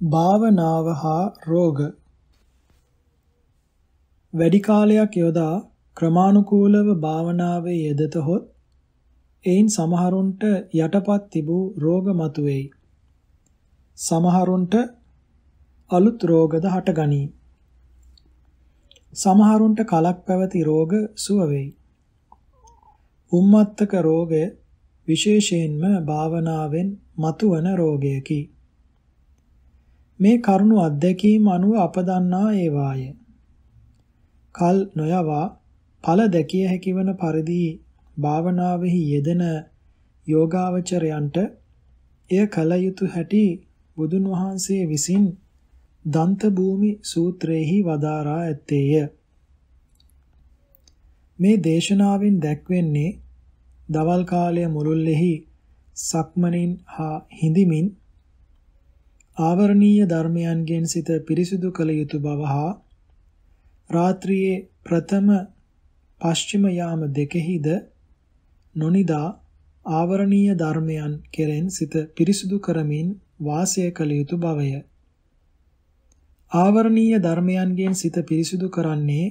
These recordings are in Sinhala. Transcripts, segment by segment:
භාවනාව හා රෝග වැඩි කාලයක් යොදා ක්‍රමානුකූලව භාවනාවේ යෙදතහොත් එයින් සමහරුන්ට යටපත් තිබූ රෝග මතුවේයි. සමහරුන්ට අලුත් රෝගද හටගනී. සමහරුන්ට කලක් පැවති රෝග සුව වෙයි. උම්මත්තක රෝගය විශේෂයෙන්ම භාවනාවෙන් මතුවන රෝගයකි. මේ කරුණු අත්දැකීම් අනුව අප දන්නා ඒවාය. කල් නොයවා ඵල දැකිය හැකිවන පරිදි භාවනාවෙහි යෙදෙන යෝගාවචරයන්ට එය කල යුතු හැටි බුදුන් වහන්සේ විසින් දන්ත භූමි සූත්‍රයේහි වදාරා ඇත්තේය. මේ දේශනාවෙන් දැක්වෙන්නේ දවල් කාලය මුළුල්ලෙහි සක්මනින් හා හිඳිමින් ආවරණීය ධර්මයන්ගෙන් සිත පිරිසිදු කළ යුතු බව හා රාත්‍රියේ ප්‍රථම පශ්චිම යාම දෙකෙහිද නොනිදා ආවරණීය ධර්මයන් කෙරෙන් සිත පිරිසිදු කරමින් වාසය කළ යුතු බවය. ආවරණීය ධර්මයන්ගෙන් සිත පිරිසිදු කරන්නේ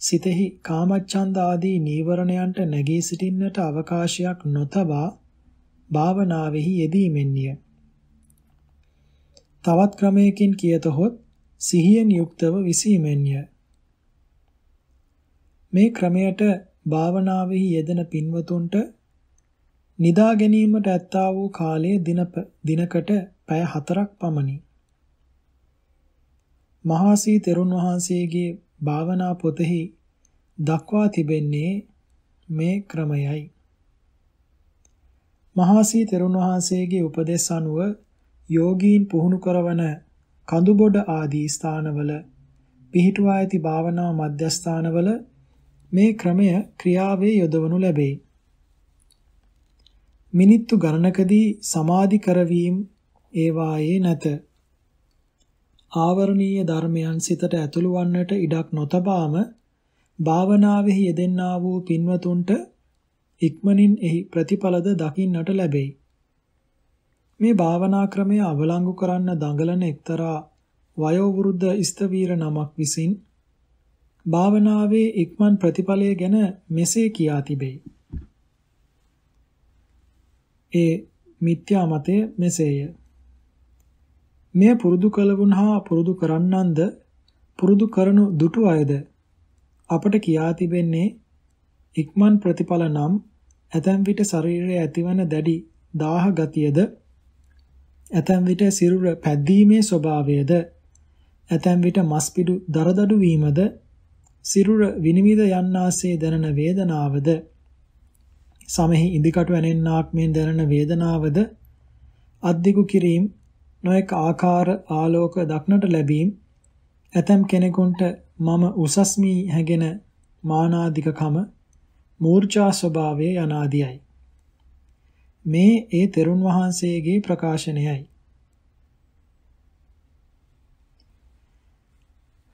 සිතෙහි කාමච්ඡන්ද ආදී නීවරණයන්ට නැගී සිටින්නට අවකාශයක් නොතබා භාවනාවෙහි යෙදීමෙන්ය. තවත් ක්‍රමයකින් කියතොත් සිහියෙන් යුක්තව විසීමෙන්ය. මේ ක්‍රමයට භාවනාවෙහි යෙදෙන පින්වතුන්ට නිදා ගැනීමට ඇත්තා වූ කාලය දිනකට පැය 4ක් පමණි. මහසී තෙරුන් වහන්සේගේ භාවනා පොතෙහි දක්වා තිබෙන්නේ මේ ක්‍රමයයි. මහසී තෙරුන් වහන්සේගේ උපදෙස් අනුව යෝගීන් පුහුණු කරවන කඳුබොඩ ආදී ස්ථානවල පිහිටුවා ඇති භාවනා මධ්‍යස්ථානවල මේ ක්‍රමය ක්‍රියාවේ යොදවනු ලැබේ. මිනිත්තු ගණනකදී සමාධි කරවීම ඒවායේ නැත. ආවරණීය ධර්මයන් සිතට ඇතුළු වන්නට ඉඩක් නොතබාම භාවනාවෙහි යෙදෙන්නා වූ පින්වතුන්ට ඉක්මනින් එහි ප්‍රතිඵලද දකින්නට ලැබේ. මේ භාවනා ක්‍රමය අවලංගු කරන්න දඟලන එක්තරා වයෝවෘද්ධ ස්තවීර නමක් විසින් භාවනාවේ ඉක්මන් ප්‍රතිඵලය ගැන මෙසේ කියා තිබේ. ඒ මිත්‍යා මතය මෙසේය. මෙය පුරුදු කළවුන් හා පුරුදු කරන්නන්ද පුරුදු කරනු දුටු අයද අපට කියා තිබෙන්නේ ඉක්මන් ප්‍රතිඵල නම් ඇතැම් විට ශරීරයේ ඇතිවන දැඩි දාහ ගතියද ඇතැම් විට සිරුර පැද්දීමේ ස්වභාවයද ඇතැම් විට මස්පිඩු දරදඩු වීමද සිරුර විනිවිද යන්නාසේ දැනෙන වේදනාවද සමෙහි ඉදිකටු ඇනෙන්නාක් මෙන් දැනෙන වේදනාවද අද්දිකු කිරීම නොඑක ආකාර ආලෝක දක්නට ලැබීම ඇතැම් කෙනෙකුන්ට මම උසස්මී හැගෙන මානාදිකකම මූර්ඡා ස්වභාවය යනාදියයි මේ ඒ තෙරුන් වහන්සේගේ ප්‍රකාශනයයි.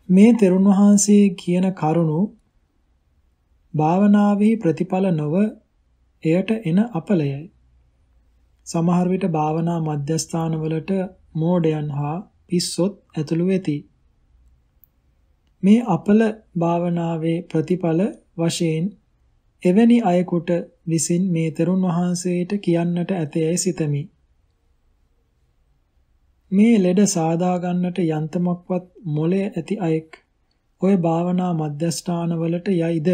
මේ තෙරුන් වහන්සේ කියන කරුණු භාවනාවේ ප්‍රතිඵල නොව එයට එන අපලයයි. සමහර විට භාවනා මධ්‍යස්ථානවලට මෝඩයන් හා පිස්සොත් ඇතුළු වෙති. මේ අපල භාවනාවේ ප්‍රතිඵල වශයෙන් එවැනි අයෙකුට විසින් මේ තෙරුන් වහන්සේට කියන්නට ඇතැයි සිතමි. මේ ලෙඩ සාදා ගන්නට යන්තමක්වත් මොලේ ඇති අයෙක් ඔය භාවනා මධ්‍යස්ථානවලට යයිද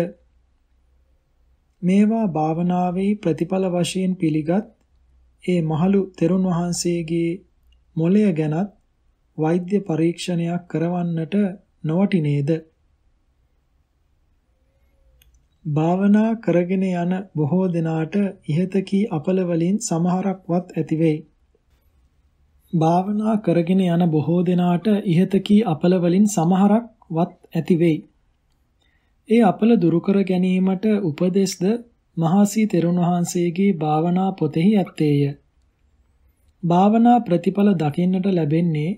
මේවා භාවනාවේ ප්‍රතිඵල වශයෙන් පිළිගත් ඒ මහලු තෙරුන් වහන්සේගේ මොලය ගැනත් වෛද්‍ය පරීක්ෂණයක් කරවන්නට නොවටිනේද භාවනා කරගෙන යන බොහෝ දෙනාට ඉහත කී අපල වලින් සමහරක්වත් ඇති වෙයි. භාවනා කරගෙන යන බොහෝ දෙනාට ඉහත කී අපල වලින් සමහරක්වත් ඇති වෙයි. ඒ අපල දුරු කර ගැනීමට උපදෙස්ද මහසී තෙරුන් වහන්සේගේ භාවනා පොතෙහි ඇත්තේය. භාවනා ප්‍රතිඵල දකින්නට ලැබෙන්නේ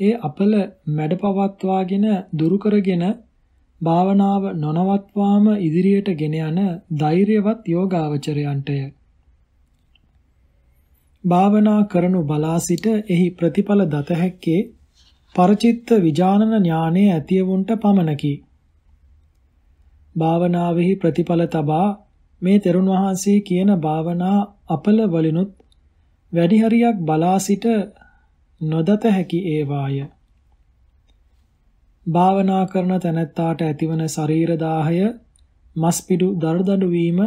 ඒ අපල මැඩපවත්වාගෙන දුරු කරගෙන භාවනාව නොනවත්වාම ඉදිරියට ගෙන යන ධෛර්යවත් යෝගාවචරයන්ටය. භාවනා කරනු බලා සිට එහි ප්‍රතිඵල දත හැක්කේ පරචිත්ත විජානන ඥානය ඇතිවුන්ට පමණකි. භාවනාවෙහි ප්‍රතිඵල තබා මේ තෙරුන් වහන්සේ කියන භාවනා අපල වලිනුත් වැඩි හරියක් බලා සිට නොදත හැකි ඒවාය. භාවනා කරන තැනැත්තාට ඇතිවන ශරීර දාහය මස්පිඩු දරදඬු වීම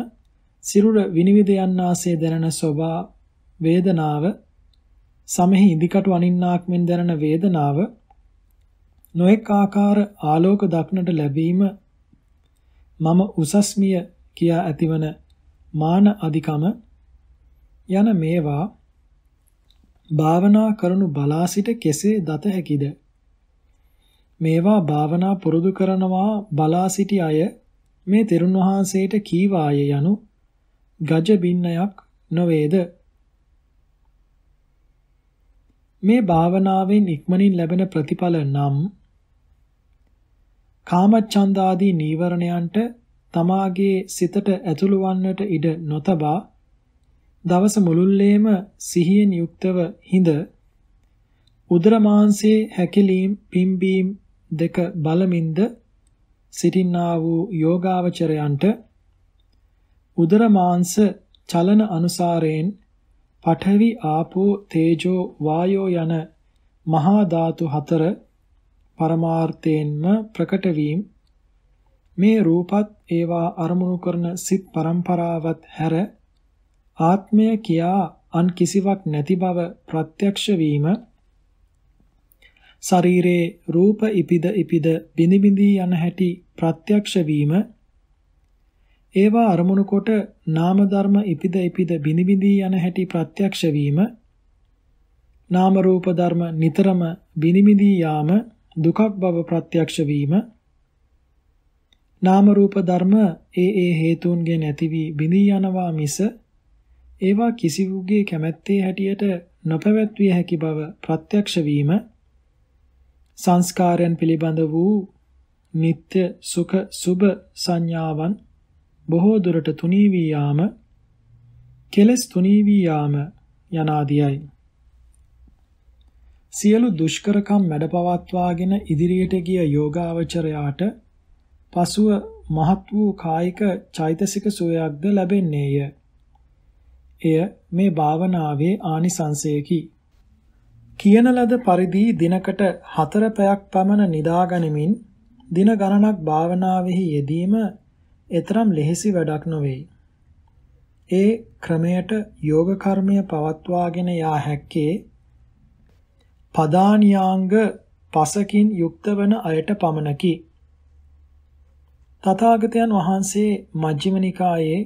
සිරුර විනිවිද යන්නාසේ දැනෙන සෝභා වේදනාව සමෙහි ඉදිකටු අනින්නාක් මෙන් දැනෙන වේදනාව නොඑක ආකාර ආලෝක දක්නට ලැබීම මම උසස්මිය කියා ඇතිවන මාන අධිකම යන මේවා භාවනා කරනු බලා සිට කෙසේ දත හැකිද? මේවා භාවනා පුරුදු කරනවා බලා සිටි අය මේ තෙරුන් වහන්සේට කීවාය යනු ගජ බින්නයක් නොවේද? මේ භාවනාවෙන් ඉක්මනින් ලැබෙන ප්‍රතිඵල නම් කාමච්ඡන්දාදී නීවරණයන්ට තමාගේ සිතට ඇතුළු වන්නට ඉඩ නොතබා දවස මුළුල්ලේම සිහියෙන් යුක්තව හිඳ උදර මාංශයේ හැකිලීම් පිම්බීම් දෙක බලමින්ද සිටින්නා වූ යෝගාවචරයන්ට උදර මාංශ චලන අනුසාරයෙන් පඨවි ආපෝ තේජෝ වායෝ යන මහා ධාතු හතර පරමාර්ථයෙන්ම ප්‍රකට වීම. මේ රූපත් ඒවා අරමුණු කරන සිත් પરම්පරාවත් හැර ආත්මය කියා අන් කිසිවක් නැති බව ප්‍රත්‍යක්ෂ වීම. ශරීරේ රූප ඉපිද ඉපිද බිනි බිඳී යන හැටි ප්‍රත්‍යක්ෂ වීම. ඒවා අරමුණු කොට නාම ධර්ම ඉපිද ඉපිද බිනි බිඳී යන හැටි ප්‍රත්‍යක්ෂ වීම. නාම රූප ධර්ම නිතරම බිනි බිඳී යාම දුකක් බව ප්‍රත්‍යක්ෂ වීම. නාම රූප ධර්ම ඒ ඒ හේතුන්ගෙන් ඇති වී බිඳී යනවා මිස ඒවා කිසිවුගේ කැමැත්තේ හැටියට නොපැවැත්විය හැකි බව ප්‍රත්‍යක්ෂ වීම. සංස්කාරයන් පිළිබඳ වූ නিত্য සුඛ සුබ සංඥාවන් බොහෝ දුරට තුනී වී යාම කෙලස් තුනී වී යාම යනාදියයි සියලු දුෂ්කරකම් මැඩපවත්වාගෙන ඉදිරියට ගිය යෝගාවචරයාට පසුව මහත් වූ කායික චෛතසික සුවයක්ද ලැබෙන්නේය. එය මේ භාවනාවේ ආනිසංසයකි. කියන ලද පරිදි දිනකට 4 පැයක් පමණ නිදාගනිමින් දින ගණනක් භාවනාවෙහි යෙදීම එතරම් ලෙහෙසි වැඩක් නොවේ. ඒ ක්‍රමයට යෝග කර්මය පවත්වාගෙන යා හැක්කේ පදානියාංග පසකින් යුක්ත වන අයට පමණකි. තථාගතයන් වහන්සේ මජ්ක්‍ධිම නිකායේ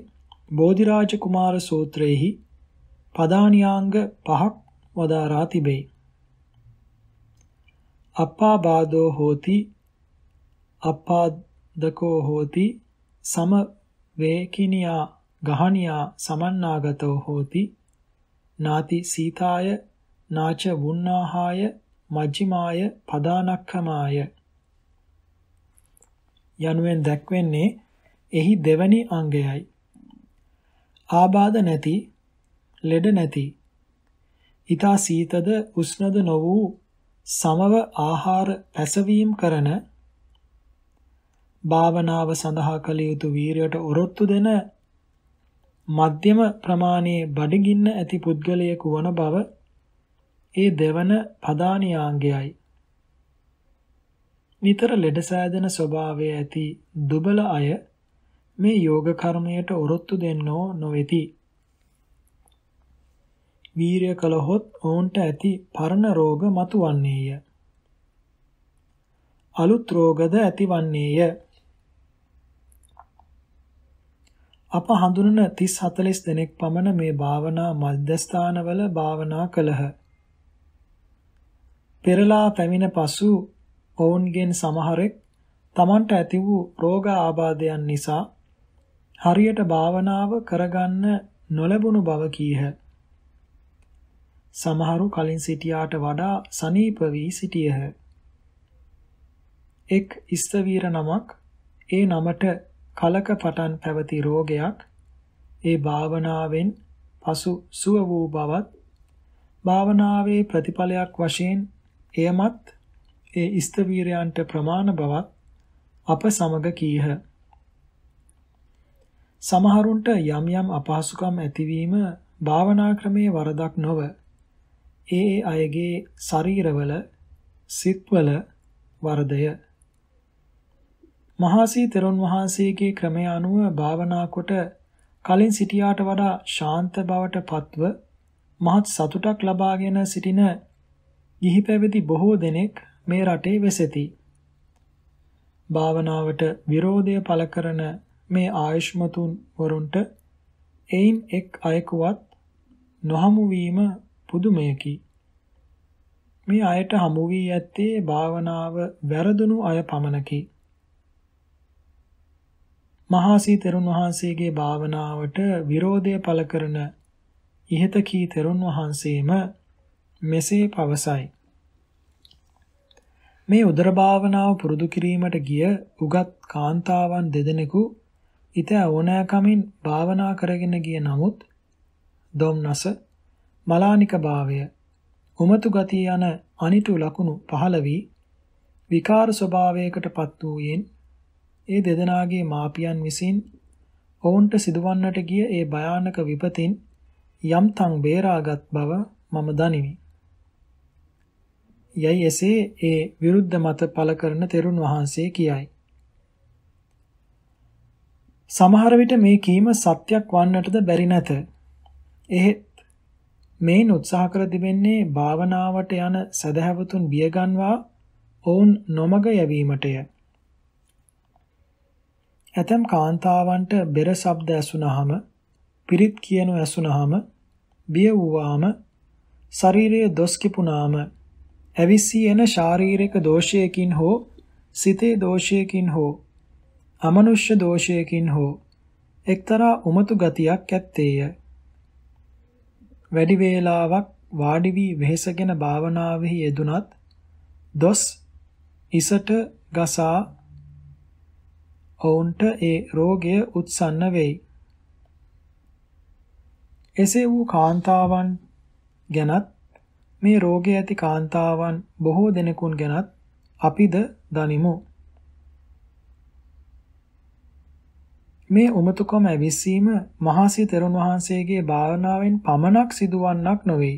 බෝධිරාජ කුමාර සූත්‍රයේහි පදානියාංග පහක් වදාරා තිබේ. අප්පාබාදෝ හෝති අප්පාදකෝ හෝති සම වේකිනියා ගහනියා සමන්නාගතෝ හෝති නාති සීතාය නාච වුන්නාහාය මජ්ක්‍ධිමාය පදානක්ඛමාය යනුවෙන් දැක්වෙන්නේ එහි දෙවැනි අංගයයි. ආබාධ නැති, ලෙඩ නැති, ඊතා සීතද උෂ්ණද නො වූ සමව ආහාර පැසවීම කරන භාවනාව සඳහා කළ යුතු වීරයට ඔරොත්තු දෙන මධ්‍යම ප්‍රමාණයේ බඩගින්න ඇති පුද්ගලයෙකු වන බව ඒ දෙවන පදානියාංගයයි. නිතර ලෙඩ සෑදෙන ස්වභාවය ඇති දුබල අය මේ යෝග කර්මයට ඔරොත්තු දෙන්නෝ නොවේති. වීරය කළහොත් ඔවුන්ට ඇති පරණ රෝග මතුවන්නේය. අලුත් රෝගද ඇතිවන්නේය. අප හඳුනන 30 40 දෙනෙක් පමණ මේ භාවනා මධ්‍යස්ථානවල භාවනා කළහ. පෙරලා පැමිණ පසු ඔවුන්ගෙන් සමහරෙක් තමන්ට ඇති වූ රෝග ආබාධයන් නිසා හරියට භාවනාව කරගන්න නොලැබුණු බව කීහ. සමහරු කලින් සිටියාට වඩා සනීප වී සිටියහ. එක් ඉස්තවීර නමක් ඒ නමට කලක පටන් පැවති රෝගයක් ඒ භාවනාවෙන් පසු සුව වූ බවත් භාවනාවේ ප්‍රතිඵලයක් වශයෙන් එයමත් ඒ ස්තවීරයන්ට ප්‍රමාණ බවත් අප සමග කීහ. සමහරුන්ට යම් යම් අපහසුකම් ඇතිවීම භාවනා ක්‍රමයේ වරදක් නොව ඒ ඒ අයගේ ශරීරවල සිත්වල වරදය මහසී තෙරුන් වහන්සේගේ ක්‍රමය අනුව භාවනා කොට කලින් සිටියාට වඩා ශාන්ත බවට පත්ව මහත් සතුටක් ලබාගෙන සිටින ගිහි පැවිදි බොහෝ දෙනෙක් මේ රටේ වෙසෙති. භාවනාවට විරෝධය පළ කරන මේ ආයුෂ්මතුන් වරුන්ට එයින් එක් අයෙකුවත් නොහමු වීම පුදුමයකි. මේ අයට හමු වී ඇත්තේ භාවනාව වැරදුණු අය පමණකි. මහසී තෙරුන් වහන්සේගේ භාවනාවට විරෝධය පළ කරන ඉහත කී තෙරුන් වහන්සේම මෙසේ පවසයි. මේ උදර භාවනාව පුරුදු කිරීමට ගිය උගත් කාන්තාවන් දෙදෙනෙකු ඊට ඕනෑකමින් භාවනා කරගෙන ගිය නමුත් දොම්නස මලානික භාවය උමතු ගතිය යන අනිටු ලකුණු පහළ වී විකාර ස්වභාවයකට පත් වූයෙන් ඒ දෙදෙනාගේ මාපියන් විසින් ඔවුන්ට සිදුවන්නට ගිය ඒ භයානක විපතින් යම්තම් බේරාගත් බව මම දනිමි. යයි එසේ ඒ විරුද්ධ මත පළ කරන තෙරුන් වහන්සේ කියයි. සමහර විට මේ කීම සත්‍යක් වන්නටද බැරි නැත. එහෙත් මේන් උත්සාහ කර තිබෙන්නේ භාවනාවට යන සදහැවතුන් බියගන්වා ඔවුන් නොමග යැවීමටය. ඇතම් කාන්තාවන්ට බෙර ශබ්ද ඇසුනහම පිරිත් කියනු ඇසුනහම බිය වූවාම ශරීරයේ දොස් කිපුනාම ඇවිස්සී එන ශාරීරික දෝෂයකින් හෝ සිතේ දෝෂයකින් හෝ අමනුෂ්‍ය දෝෂයකින් හෝ එක්තරා උමතු ගතියක් ඇත්තේය. වැඩි වේලාවක් වාඩි වී වෙහෙසගෙන භාවනාවෙහි යෙදුනත් දොස් ඉසට ගසා ඔවුන්ට ඒ රෝගය උත්සන්න වෙයි. එසේ වූ කාන්තාවන් ගැනත් මේ රෝගය ඇති කාන්තාවන් බොහෝ දෙනෙකුන් ගැනත් අපිද දනිමු. මේ උමතුකම ඇවිස්සීම මහසී තෙරුන් වහන්සේගේ භාවනාවෙන් පමණක් සිදුවන්නක් නොවේ.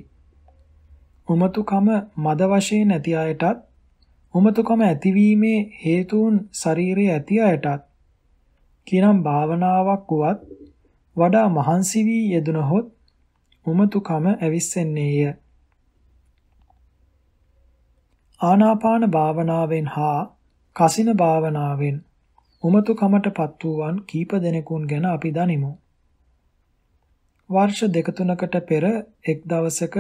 උමතුකම මද වශයෙන් ඇති අයටත් උමතුකම ඇතිවීමේ හේතුන් ශරීරයේ ඇති අයටත් කිනම් භාවනාවක් වුවත් වඩා මහන්සි වී යෙදුනහොත් උමතුකම ඇවිස්සෙන්නේය. ආනාපාන භාවනාවෙන් හා කසින භාවනාවෙන් උමතුකමටපත් වූවන් කීප දෙනෙකුන් ගැන අපි දනිමු. වර්ෂ දෙක තුනකට පෙර එක් දවසක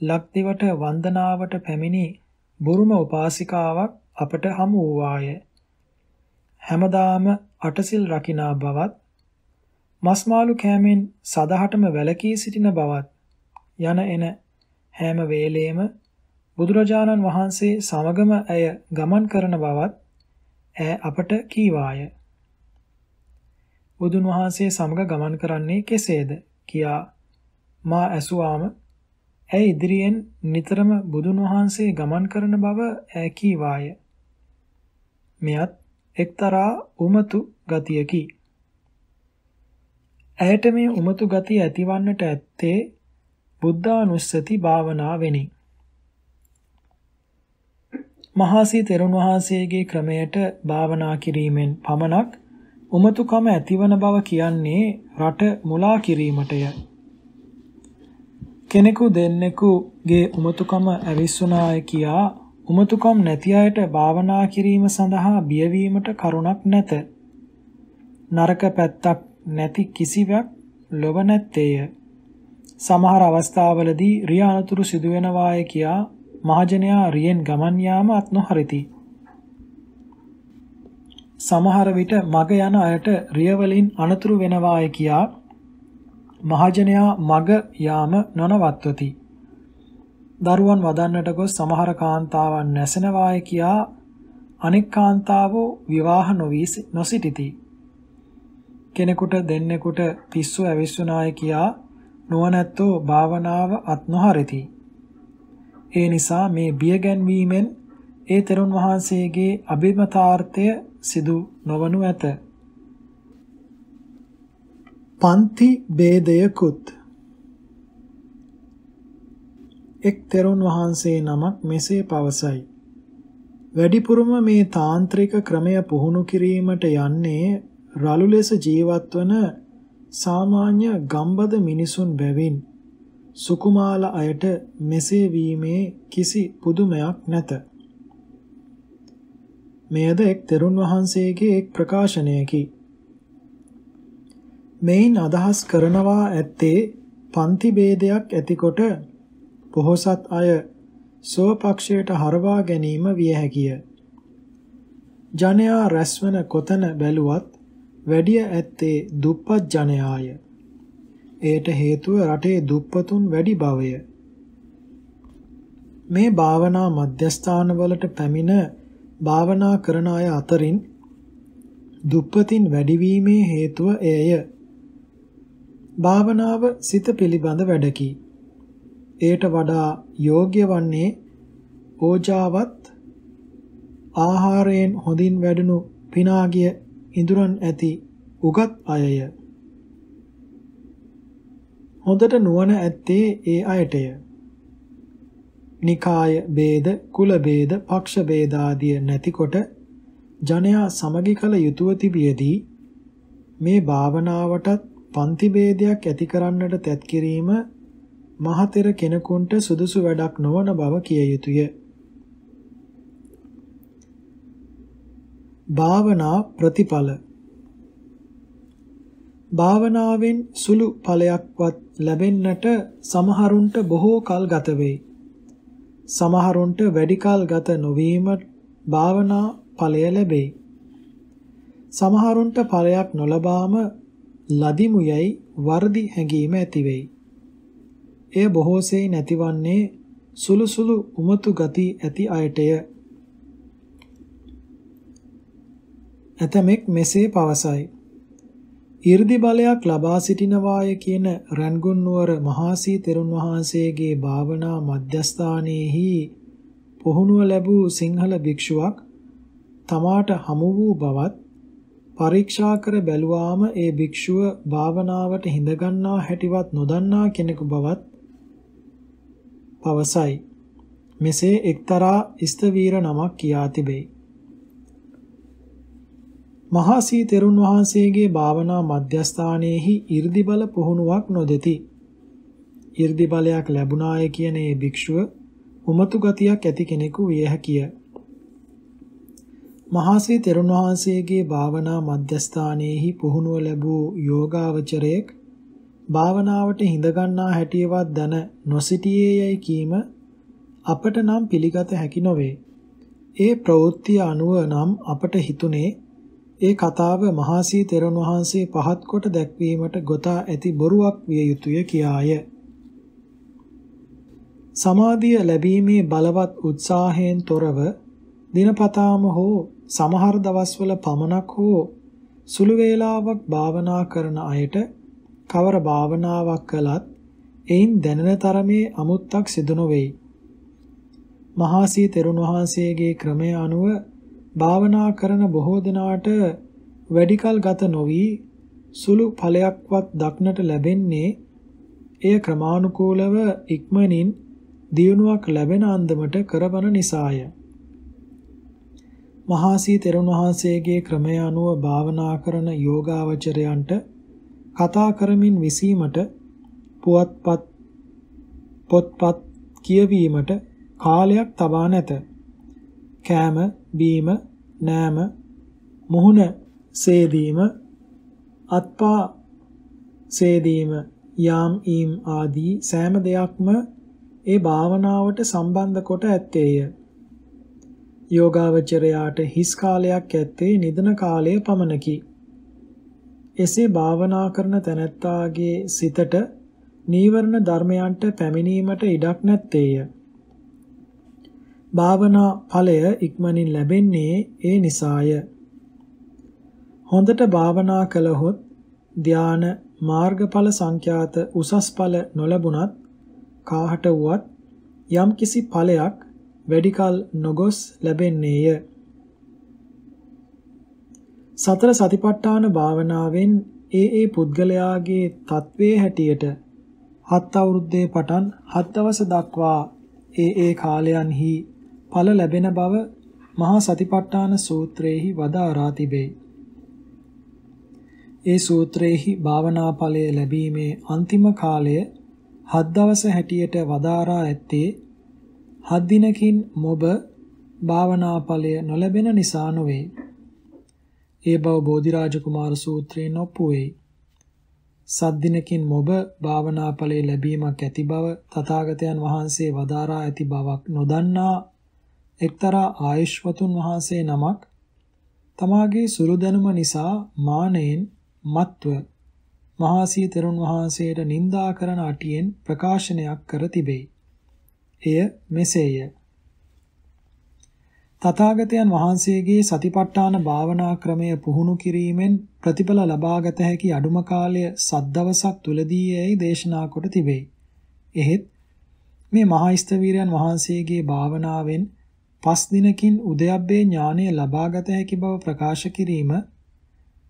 ලක්දිවට වන්දනාවට පැමිණි බුරුම උපාසිකාවක් අපට හමු වූවාය. හැමදාම අටසිල් රකිනා බවත් මස්මාළු කෑමෙන් සදහටම වැළකී සිටින බවත් යන එන හැම වේලේම බුදුරජාණන් වහන්සේ සමගම ඇය ගමන් කරන බවත් ඈ අපට කීවාය. බුදුන් වහන්සේ සමග ගමන් කරන්නේ කෙසේද කියා මා ඇසුවාම ඇය ඉදිරියෙන් නිතරම බුදුන් වහන්සේ ගමන් කරන බව ඈ කීවාය. මෙයත් එක්තරා උමතු ගතියකි. ඇයට මේ උමතු ගතිය ඇතිවන්නට ඇත්තේ බුද්ධානුස්සති භාවනාවෙනි. මහසී තෙරුන් වහන්සේගේ ක්‍රමයට භාවනා කිරීමෙන් පමණක් උමතුකම ඇතිවන බව කියන්නේ රට මුලා කිරීමටය. කෙනෙකු දෙන්නෙකුගේ උමතුකම ඇවිස්සුනාය කියා උමතුකම් නැති අයට භාවනා කිරීම සඳහා බියවීමට කරුණක් නැත. නරක පැත්තක් නැති කිසිවක් ලොව නැත්තේය. සමහර අවස්ථාවලදී රිය අනතුරු සිදුවෙනවාය කියා මහජනයා රියෙන් ගමන් යාම අත් නොහරිති. සමහර විට මග යන අයට රිය වලින් අනතුරු වෙනවාය කියා මහජනයා මග යාම නොනවත්වති. දරුවන් වදන්නට ගොස් සමහර කාන්තාවන් නැසෙනවාය කියා අනෙක් කාන්තාවෝ විවාහ නොවී නොසිටිති. කෙනෙකුට දෙන්නෙකුට පිස්සු ඇවිස්සුනාය කියා නුවණැත්තෝ භාවනාව අත් නොහරිති. ඒ නිසා මේ බිය ගැන්වීමෙන් ඒ තෙරුන් වහන්සේගේ අභිමතාර්ථය සිදු නොවනු ඇත. පන්ති ભેදයකුත් එක් තෙරුන් වහන්සේ නමක් මෙසේ පවසයි. වැඩිපුරම මේ තාන්ත්‍රික ක්‍රමය පුහුණු කිරීමට යන්නේ රළු ලෙස ජීවත් වන සාමාන්‍ය ගම්බද මිනිසුන් බැවින් සුකුමාල අයට මෙසේ වීමේ කිසි පුදුමයක් නැත. මෙයද එක් තෙරුන් වහන්සේගේ එක් ප්‍රකාශනයකි. මෙයින් අදහස් කරනවා ඇත්තේ පන්ති ભેදයක් ඇතිකොට පොහොසත් අය සෝපක්ෂයට හරවා ගැනීම විය හැකිය. ජනයා රැස්වන කොතන බැලුවත් වැඩිය ඇත්තේ දුප්පත් ජනයාය. එයට හේතුව රටේ දුප්පතුන් වැඩි බවය. මේ භාවනා මධ්‍යස්ථානවලට පැමිණ භාවනා කරන අය අතරින් දුප්පතින් වැඩිවීමේ හේතුව එයය. භාවනාව සිත පිළිබඳ වැඩකි. එයට වඩා යෝග්‍ය වන්නේ ඕජාවත් ආහාරයෙන් හොඳින් වැඩුණු පිනාගිය ඉඳුරන් ඇති උගත් අයය. හොඳට නුවණ ඇත්තේ ඒ අයටය. නිකාය ભેද, කුල ભેද, පක්ෂ ભેද ආදී නැතිකොට ජනයා සමගි කල යුතුය තිබියදී මේ භාවනාවටත් පන්ති ભેදයක් ඇති කරන්නට තැත් කිරීම මහතෙර කෙනෙකුන්ට සුදුසු වැඩක් නොවන බව කිය යුතුය. භාවනා ප්‍රතිඵල භාවනාවෙන් සුළු ඵලයක්වත් ලැබෙන්නට සමහරුන්ට බොහෝ කල් ගත වෙයි. සමහරුන්ට වැඩි කල් ගත නොවීම භාවනා ඵලය ලැබෙයි. සමහරුන්ට ඵලයක් නොලබාම ලදිමු යයි වර්ධි හැඟීම ඇති වෙයි. එය බොහෝසේ නැතිවන්නේ සුළු සුළු උමතු ගති ඇති අයටය. ඇතමෙක් මෙසේ පවසයි. 이르දි බලයක් ලබා සිටිනවාය කියන රන්ගුන් නුවර මහාසී තෙරුන් වහන්සේගේ භාවනා මධ්‍යස්ථානයේහි පුහුණුව ලැබූ සිංහල භික්ෂුවක් තමාට හමු වූ බවත් පරීක්ෂා කර බැලුවාම ඒ භික්ෂුව භාවනාවට හිඳගන්නා හැටිවත් නොදන්නා කෙනෙකු බවත් පවසයි. මෙසේ එක්තරා ස්තවීර නමක් කියා තිබේ. මහසී තෙරුන් වහන්සේගේ භාවනා මධ්‍යස්ථානයේහි 이르දිබල පුහුණුවක් නොදෙති. 이르දිබලයක් ලැබුණාය කියන ඒ භික්ෂුව උමතු ගතියක් ඇති කෙනෙකු විය හැකිය. මහසී තෙරුන් වහන්සේගේ භාවනා මධ්‍යස්ථානයේහි පුහුණුව ලැබූ යෝගාවචරයෙක් භාවනාවට හිඳගන්නා හැටියවත් දැන නොසිටියේ යයි කීම අපට නම් පිළිගත හැකි නොවේ. ඒ ප්‍රවෘත්ති අනුව නම් අපට හිතුනේ ඒ කතාව මහසී තෙරුන් වහන්සේ පහත් කොට දැක්වීමට ගොතා ඇති බොරුවක් විය යුතුය කියාය. සමාධිය ලැබීමේ බලවත් උත්සාහයෙන් තොරව දිනපතාම හෝ සමහර දවස්වල පමණක් හෝ සුළු වේලාවක් භාවනා කරන අයට කවර භාවනාවක් කළත් එයින් දැනෙන තරමේ අමුත්තක් සිදු නොවේයි. මහාසී තෙරුන් වහන්සේගේ ක්‍රමය අනුව භාවනා කරන බොහෝ දෙනාට වැඩිකල් ගත නොවි සුළු ඵලයක්වත් දක්නට ලැබෙන්නේ එය ක්‍රමානුකූලව ඉක්මනින් දියුණුවක් ලැබෙන අන්දමට කරවන නිසාය. මහාසී තෙරුන් වහන්සේගේ ක්‍රමය අනුව භාවනා කරන යෝගාවචරයන්ට කතා කරමින් විසීමට පුවත්පත් පොත්පත් කියවීමට කාලයක් තබා නැත. කෑම, බීම, නෑම, මුහුණ සේදීම, අත්පා සේදීම, යාම් ඊම් ආදී සෑම දෙයක්ම ඒ භාවනාවට සම්බන්ධ කොට ඇත්තේය. යෝගාවචරයාට හිස් කාලයක් ඇත්තේ නිදන කාලය පමණකි. එසේ භාවනා කරන තැනැත්තාගේ සිතට නීවරණ ධර්මයන්ට පැමිණීමට ඉඩක් නැත්තේය. භාවනා ඵලය ඉක්මනින් ලැබෙන්නේ ඒ නිසාය. හොඳට භාවනා කළහොත් ධාන මාර්ගඵල සංඛ්‍යාත උසස් ඵල නොලැබුණත් කාහට වුවත් යම් කිසි ඵලයක් වැඩිකල් නොගොස් ලැබෙන්නේය. සතර සතිපට්ඨාන භාවනාවෙන් ඒ ඒ පුද්ගලයාගේ තත්වයේ හැටියට හත් අවුරුද්දේ පටන් හත් දවස දක්වා ඒ ඒ කාලයන්හි ඵල ලැබෙන බව මහා සතිපට්ඨාන සූත්‍රයේහි වදාරා තිබේ. ඒ සූත්‍රයේහි භාවනා ඵලය ලැබීමේ අන්තිම කාලය හත් දවස හැටියට වදාරා ඇත්තේ හත් දිනකින් මොබ භාවනා ඵලය නොලැබෙන නිසා නොවේ. ඒ බව බෝධිරාජ කුමාර සූත්‍රයෙන් ඔප්පු වෙයි. සත් දිනකින් මොබ භාවනා ඵලයේ ලැබීමක් ඇති බව තථාගතයන් වහන්සේ වදාරා ඇති බවක් නොදන්නා එක්තරා ආයුෂ්වතුන් වහන්සේ නමක් තමාගේ සුළු දැනුම නිසා මානෙන් මත්ව මහාසී තෙරුන් වහන්සේට නිඳා කරන අටියෙන් ප්‍රකාශනයක් කර තිබේ. එය මෙසේය. තථාගතයන් වහන්සේගේ සතිපට්ඨාන භාවනා ක්‍රමය පුහුණු කිරීමෙන් ප්‍රතිඵල ලබාගත හැකි අඩුම කාලය සද්දවසක් තුලදී යයි දේශනා කොට තිබේ. එහෙත් මේ මහා ස්තවීරයන් වහන්සේගේ භාවනාවෙන් පස් දිනකින් උදයබ්බේ ඥානය ලබාගත හැකි බව ප්‍රකාශ කිරීම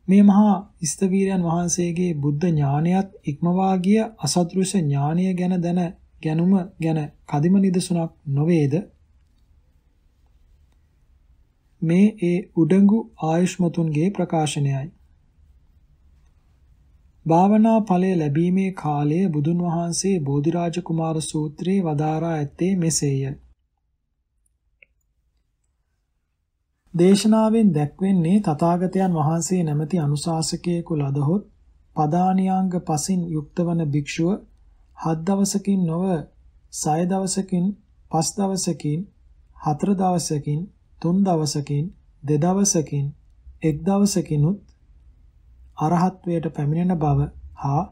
මේ මහා ස්තවීරයන් වහන්සේගේ බුද්ධ ඥානයත් ඉක්මවා ගිය අසදෘශ ඥානය ගැන දැන ගැනුම ගැන කදිම නිදසුනක් නොවේද? මේ ඒ උඩඟු ආයුෂ්මතුන්ගේ ප්‍රකාශනයයි. භාවනා ඵලය ලැබීමේ කාලය බුදුන් වහන්සේ බෝධිරාජ කුමාර සූත්‍රයේ වදාරා ඇත්තේ මෙසේය. දේශනාවෙන් දැක්වෙන්නේ තථාගතයන් වහන්සේ නැමැති අනුශාසකයෙකු ලදහොත් පදානියාංග පසින් යුක්තවන භික්ෂුව හත් දවසකින් නොව සය දවසකින් පස් දවසකින් හතර දවසකින් තුන් දවසකින් දෙදවසකින් එක් දවසකිනුත් අරහත්වයට පැමිණෙන බව හා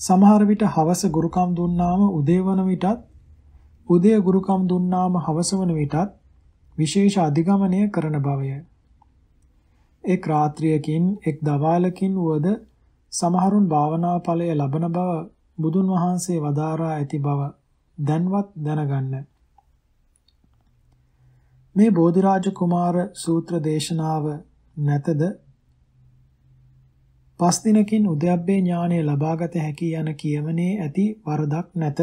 සමහර විට හවස ගුරුකම් දුන්නාම උදේ වන විටත් උදේ ගුරුකම් දුන්නාම හවස වන විටත් විශේෂ අධිගමනය කරන බවය. එක් රාත්‍රියකින් එක් දවාලකින් වුවද සමහරුන් භාවනා ඵලය ලබන බව බුදුන් වහන්සේ වදාරා ඇති බව දැන්වත් දැනගන්න. මේ බෝධිරාජ කුමාර සූත්‍ර දේශනාව නැතද පස් දිනකින් උද්‍යප්පේ ඥානය ලබාගත හැකි යන කියමනේ ඇති වරදක් නැත.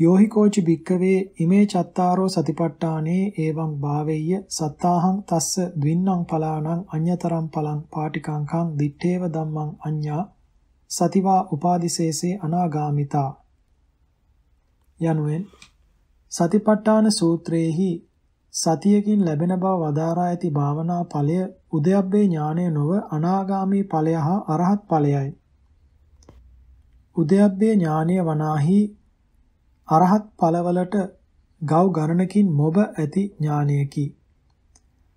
යෝහි කෝචි භික්කවේ ඉමේ චත්තාරෝ සතිපට්ඨානේ එවං භාවෙය්‍ය සත්තාහං තස්ස ද්වින්නම් පලානං අඤ්‍යතරම් පලං පාටිකංකං දිත්තේව ධම්මං අඤ්ඤා සතිවා උපාදිසේසේ අනාගාමිතා යනුවෙන් සතිපට්ඨාන සූත්‍රයේහි සතියකින් ලැබෙන බව වදාරා ඇති භාවනා ඵලය උදයබ්බේ ඥානය නොව අනාගාමී ඵලය හා අරහත් ඵලයයි. උදයබ්බේ ඥානය වනාහි අරහත් ඵලවලට ගව් ගණනකින් මොබ ඇති ඥානයකි.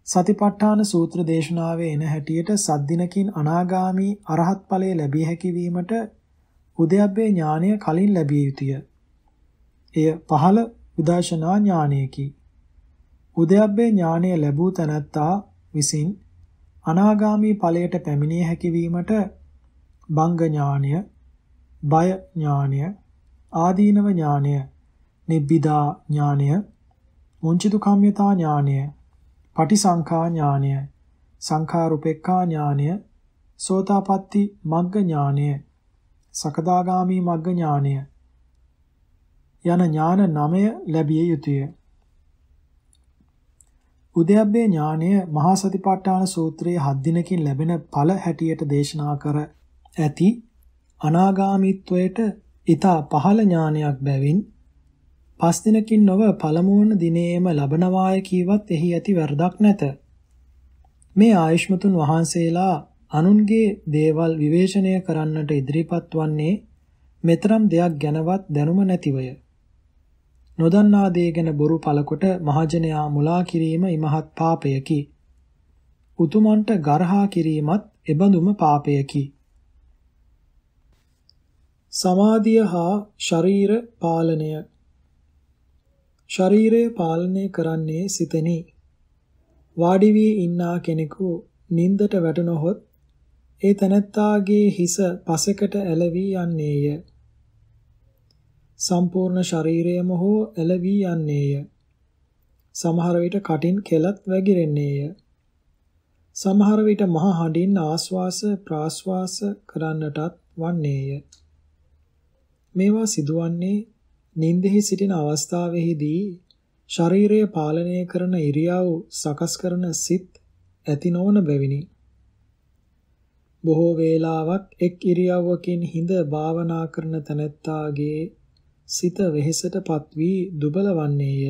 සතිපට්ඨාන සූත්‍ර දේශනාවේ එන හැටියට සද්දිනකින් අනාගාමි අරහත් ඵලයේ ලැබිය හැකි වීමට උද්‍යප්පේ ඥානය කලින් ලැබිය යුතුය. එය පහළ විදර්ශනා ඥානයකි. උද්‍යප්පේ ඥානය ලැබූ තැනැත්තා විසින් අනාගාමි ඵලයට පැමිණිය හැකි වීමට බංග ඥානය, බය ඥානය, ආදීනව ඥානය, නිබ්බිදා ඥානය, මුංචිතු කම්යතා ඥානය, පටිසංඛා ඥානය, සංඛාරුපෙක්ඛා ඥානය, සෝතාපට්ටි මග්ග ඥානය, සකදාගාමි මග්ග ඥානය යන ඥාන නමය ලැබිය යුතුය. උද්‍යප්පේ ඥානය මහා සතිපට්ඨාන සූත්‍රයේ හත් දිනකින් ලැබෙන ඵල හැටියට දේශනා කර ඇති අනාගාමීත්වයට ඊතා පහළ ඥානයක් බැවින් පස් දිනකින් නොව පළමුවන දිනේම ලබනවාය කීවත් එහි ඇති වරදක් නැත. මේ ආයුෂ්මතුන් වහන්සේලා අනුන්ගේ දේවල් විවේචනය කරන්නට ඉදිරිපත් වන්නේ මෙතරම් දෙයක් ගැනවත් දැනුම නැතිවය. නොදන්නා දේ ගැන බොරු පළකොට මහජනයා මුලා කිරීම ඉමහත් පාපයකි. උතුමන්ට ගරහා කිරීමත් එබඳුම පාපයකි. සමාධිය හා ශරීර පාලනය ශරීරය පාලනය කරන්නේ සිතෙනි. වාඩි වී ඉන්නා කෙනෙකු නින්දට වැටුණොත් ඒ තනත්තාගේ හිස පසෙකට ඇලවි යන්නේය. සම්පූර්ණ ශරීරයම හෝ ඇලවි යන්නේය. සමහර විට කටින් කෙලත් වැగిරෙන්නේය. සමහර විට මහ හඬින් ආශ්වාස ප්‍රාශ්වාස කරන්නටත් වන්නේය. මේවා සිදුවන්නේ නින්දෙහි සිටින අවස්ථාවෙහිදී ශරීරය පාලනය කරන ඉරියව් සකස් කරන සිත් ඇති නොවන බැවිනි. බොහෝ වේලාවක් එක් ඉරියව්වකින් හිඳ භාවනා කරන තැනැත්තාගේ සිත වෙහෙසටපත් වී දුබල වන්නේය.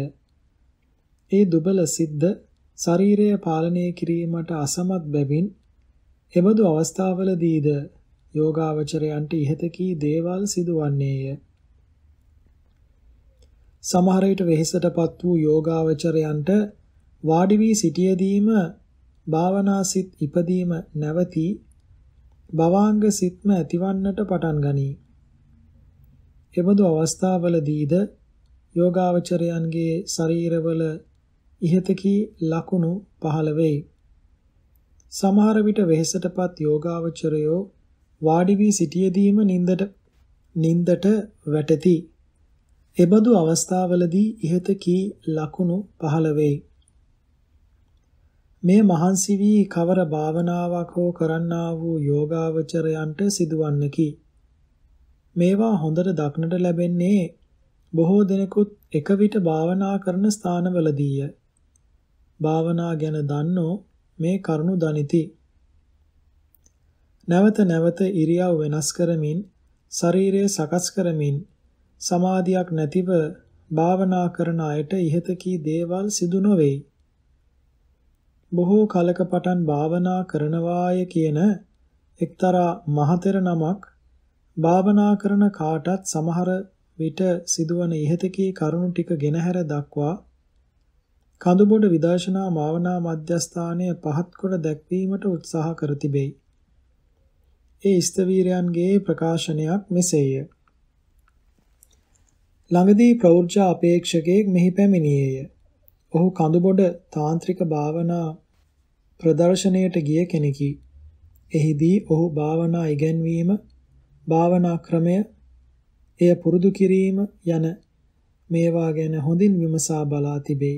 ඒ දුබල සිද්ද ශරීරය පාලනය කිරීමට අසමත් බැවින් එබඳු අවස්ථාවලදීද යෝගාවචරයන්ට ඉහත කී දේවල් සිදුවන්නේය. සමහර විට වෙහෙසටපත් වූ යෝගාවචරයන්ට වාඩි වී සිටියදීම භාවනා සිත් ඉපදීම නැවතී භවාංග සිත්ම ඇතිවන්නට පටන් ගනී. එබඳු අවස්ථාවලදීද යෝගාවචරයන්ගේ ශරීරවල ඉහතකී ලකුණු පහළ වෙයි. සමහර විට වෙහෙසටපත් යෝගාවචරයෝ වාඩි වී සිටියදීම නින්දට නින්දට වැටති. එබඳු අවස්ථාවලදී ඉහත කී ලකුණු පහළ වෙයි. මේ මහන්සි වී කවර භාවනාවක් හෝ කරන්නා වූ යෝගාවචරයන්ට සිදුවන්නකි. මේවා හොඳට දක්නට ලැබෙන්නේ බොහෝ දෙනෙකුත් එක විට භාවනා කරන ස්ථානවලදීය. භාවනා ගැන දන්නෝ මේ කරුණු දනිති. නැවත නැවත ඉරියව් වෙනස් කරමින් ශරීරය සකස් කරමින් සමාධියක් නැතිව භාවනා කරන අයට ඉහත කී දේවල් සිදු නොවේයි. බොහෝ කලක පටන් භාවනා කරනවාය කියන එක්තරා මහතෙර නමක් භාවනා කරන කාටත් සමහර විට සිදුවන ඉහතකී කරුණු ටික ගෙනහැර දක්වා කඳුබොඩ විදර්ශනා මාවනා මධ්‍යස්ථානය පහත් කොට දැක්වීමට උත්සාහ කර තිබේ. ඒ ස්තවීරයන්ගේ ප්‍රකාශනයක් මෙසේය. ළඟදී ප්‍රෞර්ජා අපේක්ෂකයෙක් මෙහි පැමිණියේය. ඔහු කඳුබොඩ තාන්ත්‍රික භාවනා ප්‍රදර්ශනයට ගිය කෙනෙකි. එහිදී ඔහු භාවනා ඉගැන්වීම, භාවනා ක්‍රමය, එය පුරුදු කිරීම යන මේවා ගැන හොඳින් විමසා බලා තිබේ.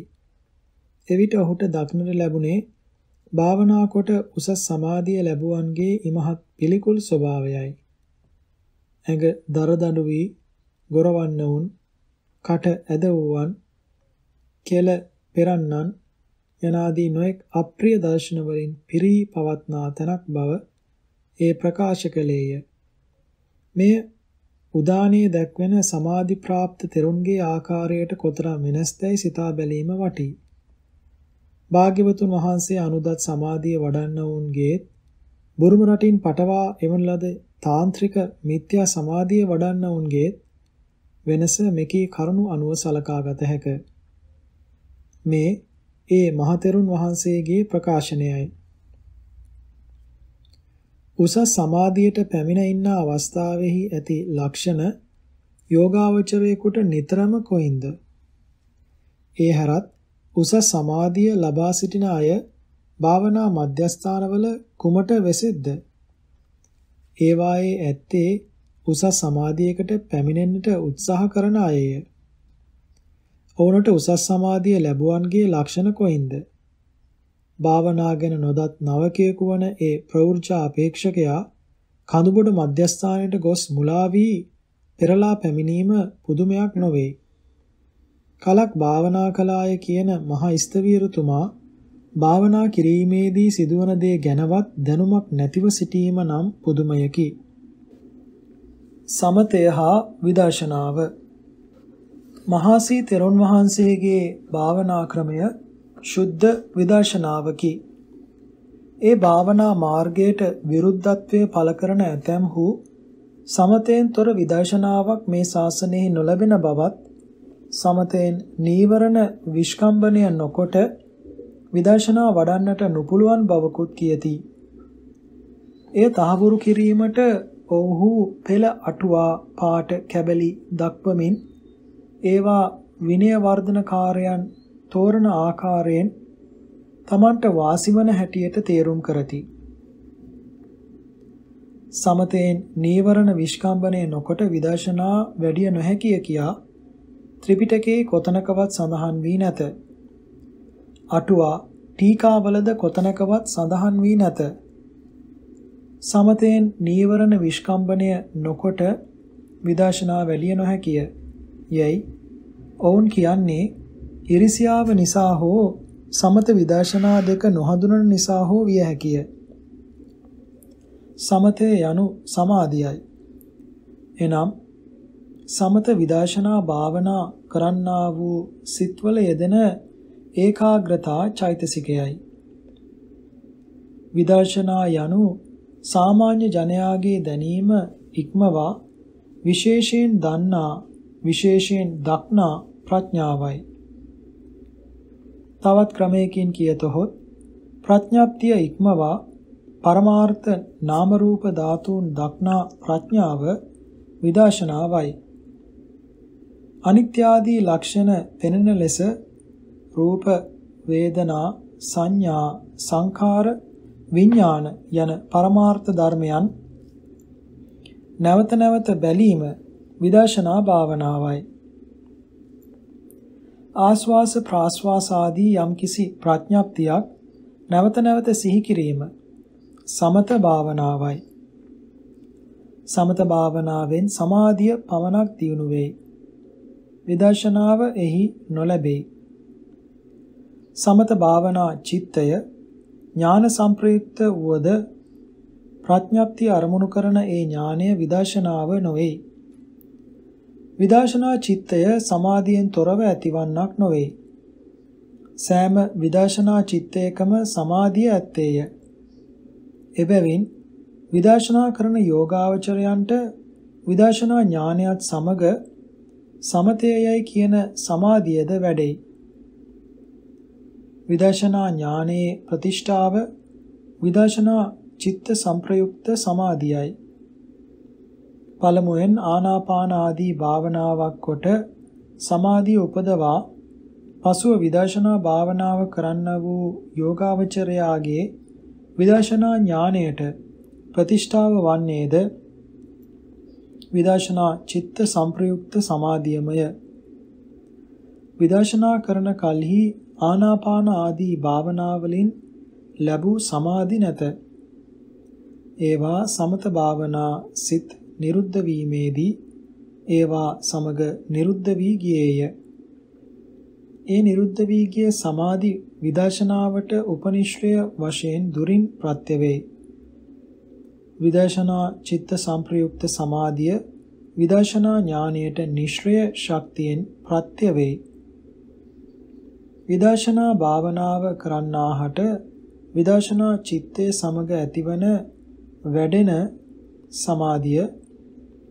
එවිට ඔහුට දක්නට ලැබුණේ භාවනා කොට උසස් සමාධිය ලැබුවන්ගේ ඉමහත් පිළිකුල් ස්වභාවයයි. ඇඟ දරදඬු වී ගොරවන්න වුන් කට ඇද වූවන් කෙල පෙරන්නන් යනාදී නොඑක් අප්‍රිය දර්ශන වලින් පිරී පවත්නා තනක් බව ඒ ප්‍රකාශ කළේය. මෙය උදානයේ දැක්වෙන සමාධි ප්‍රාප්ත තෙරුන්ගේ ආකාරයට කොතරම් වෙනස්දැයි සිතා බැලීම වටී. භාග්‍යවතුන් වහන්සේ අනුදත් සමාධිය වඩන්නවුන්ගේ බුරුම රටින් පටවා එවන ලද තාන්ත්‍රික මිත්‍යා සමාධිය වඩන්නවුන්ගේ වෙනස මෙකී කරුණු අනුව සලකා ගත හැක. මේ ඒ මහතෙරුන් වහන්සේගේ ප්‍රකාශනයයි. උසස් සමාධියට පැමිණ ඉන්න අවස්ථාවෙහි ඇති ලක්ෂණ යෝගාවචරයෙකුට නිතරම කොයින්ද? ඒ හැරත් උසස් සමාධිය ලබා සිටින අය භාවනා මධ්‍යස්ථානවල කුමට වෙසෙද්ද? ඒවායේ ඇත්තේ උසස් සමාධියකට පැමිණෙන්නට උත්සාහ කරන අයය. ඔවුන්ට උසස් සමාධිය ලැබුවන්ගේ ලක්ෂණ කොයින්ද? භාවනා ගැන නොදත් නවකයෙකු වන ඒ ප්‍රවෘජා අපේක්ෂකයා කඳුබොඩ මධ්‍යස්ථානයට ගොස් මුලා වී පෙරලා පැමිණීම පුදුමයක් නොවේ. කලක් භාවනා කලාය කියන මහ ස්තවීරතුමා භාවනා කිරීමේදී සිදුවන දේ ගැනවත් දැනුමක් නැතිව සිටීම නම් පුදුමයකි. සමතය හා විදර්ශනාව මහසී තෙරුන් වහන්සේගේ භාවනා ක්‍රමය ශුද්ධ විදර්ශනාවකි. ඒ භාවනා මාර්ගයට විරුද්ධත්වයේ පළ කරන ඇතැම්හු සමතෙන් තොර විදර්ශනාවක් මේ ශාසනයෙහි නොලැබෙන බවත් සමතෙන් නීවරණ විස්කම්බනය නොකොට විදර්ශනා වඩන්නට නොපුළුවන් බවකුත් කියති. එය තහවුරු කිරීමට ඔවුහු පෙළ අටුවා පාට කැබලි දක්වමින් ඒවා විනය වර්ධන කාර්යයන් තෝරන ආකාරයෙන් තමන්ට වාසිවන හැටියට තේරුම් කරති. සමතෙන් නීවරණ විස්කම්බණය නොකොට විදර්ශනා වැඩිය නොහැකිය කියා ත්‍රිපිටකයේ කොතනකවත් සඳහන් වී නැත. අටුවා ටීකාවලද කොතනකවත් සඳහන් වී නැත. සමතෙන් නීවරණ විස්කම්බණය නොකොට විදර්ශනා වැඩිය නොහැකිය. යයි ඔවුන් කියන්නේ ඉරිසියාව නිසා හෝ සමත විදර්ශනා දෙක නොහඳුනන නිසා හෝ විය හැකිය. සමතේ යනු සමාධියයි. එනම් සමත විදර්ශනා භාවනා කරන්නා වූ සිත්වල යෙදෙන ඒකාග්‍රතා චෛතසිකයයි. විදර්ශනා යනු සාමාන්‍ය ජනයාගේ දැනීම ඉක්මවා විශේෂයෙන් දන්නා විශේෂයෙන් දක්නා ප්‍රඥාවයි. තවත් ක්‍රමයකින් කියතොත් ප්‍රඥාප්තිය ඉක්මවා පරමාර්ථ නාම රූප ධාතුන් දක්නා ප්‍රඥාව විදර්ශනාවයි. අනිත්‍ය ආදී ලක්ෂණ පෙනෙන ලෙස රූප වේදනා සංඥා සංඛාර විඥාන යන පරමාර්ථ ධර්මයන් නැවත නැවත බැලීම විදර්ශනා භාවනාවයි. ආස්වාස ප්‍රාස්වාස ආදී යම්කිසි ප්‍රඥාප්තියක් නැවත නැවත සිහි කිරීම සමත භාවනාවයි. සමත භාවනාවෙන් සමාධිය පමණක් දියුණු වේ. විදර්ශනාව එහි නොලැබේ. සමත භාවනා චිත්තය ඥාන සංප්‍රයුක්ත වුවද ප්‍රඥප්තිය අරමුණු කරන ඒ ඥානය විදර්ශනාව නොවේ. විදර්ශනා චිත්තය සමාධියෙන් තොරව ඇතිවන්නක් නොවේ. සෑම විදර්ශනා චිත්තයකම සමාධිය ඇත්තේය. එබැවින් විදර්ශනා කරන යෝගාවචරයන්ට විදර්ශනා ඥානයත් සමග සමතයයි කියන සමාධියද වැඩෙයි. විදර්ශනා ඥානයේ ප්‍රතිෂ්ඨාව විදර්ශනා චිත්ත සංප්‍රයුක්ත සමාධියයි. පළමුවෙන් ආනාපාන ආදී භාවනාවක් කොට සමාධිය උපදවා පසුව විදර්ශනා භාවනාව කරන්න වූ යෝගාවචරයාගේ විදර්ශනා ඥාණයට ප්‍රතිෂ්ඨාව වන්නේද විදර්ශනා චිත්ත සංප්‍රයුක්ත සමාධියමය විදර්ශනා කරන කලෙහි ආනාපාන ආදී භාවනාවලින් ලැබූ සමාධි නැත ඒවා සමත භාවනා සිත් නිරුද්ධ වීමේදී ඒවා සමග නිරුද්ධ වී ගියේය. ඒ නිරුද්ධ වී ගිය සමාධි විදර්ශනාවට උපනිශ්‍රය වශයෙන් දුරින් ප්‍රත්‍ය වේ. විදර්ශනා චිත්ත සංප්‍රයුක්ත සමාධිය විදර්ශනා ඥානයට නිශ්‍රය ශක්තියෙන් ප්‍රත්‍ය වේ. විදර්ශනා භාවනාව කරන්නාහට විදර්ශනා චිත්තයේ සමග ඇතිවන වැඩෙන සමාධිය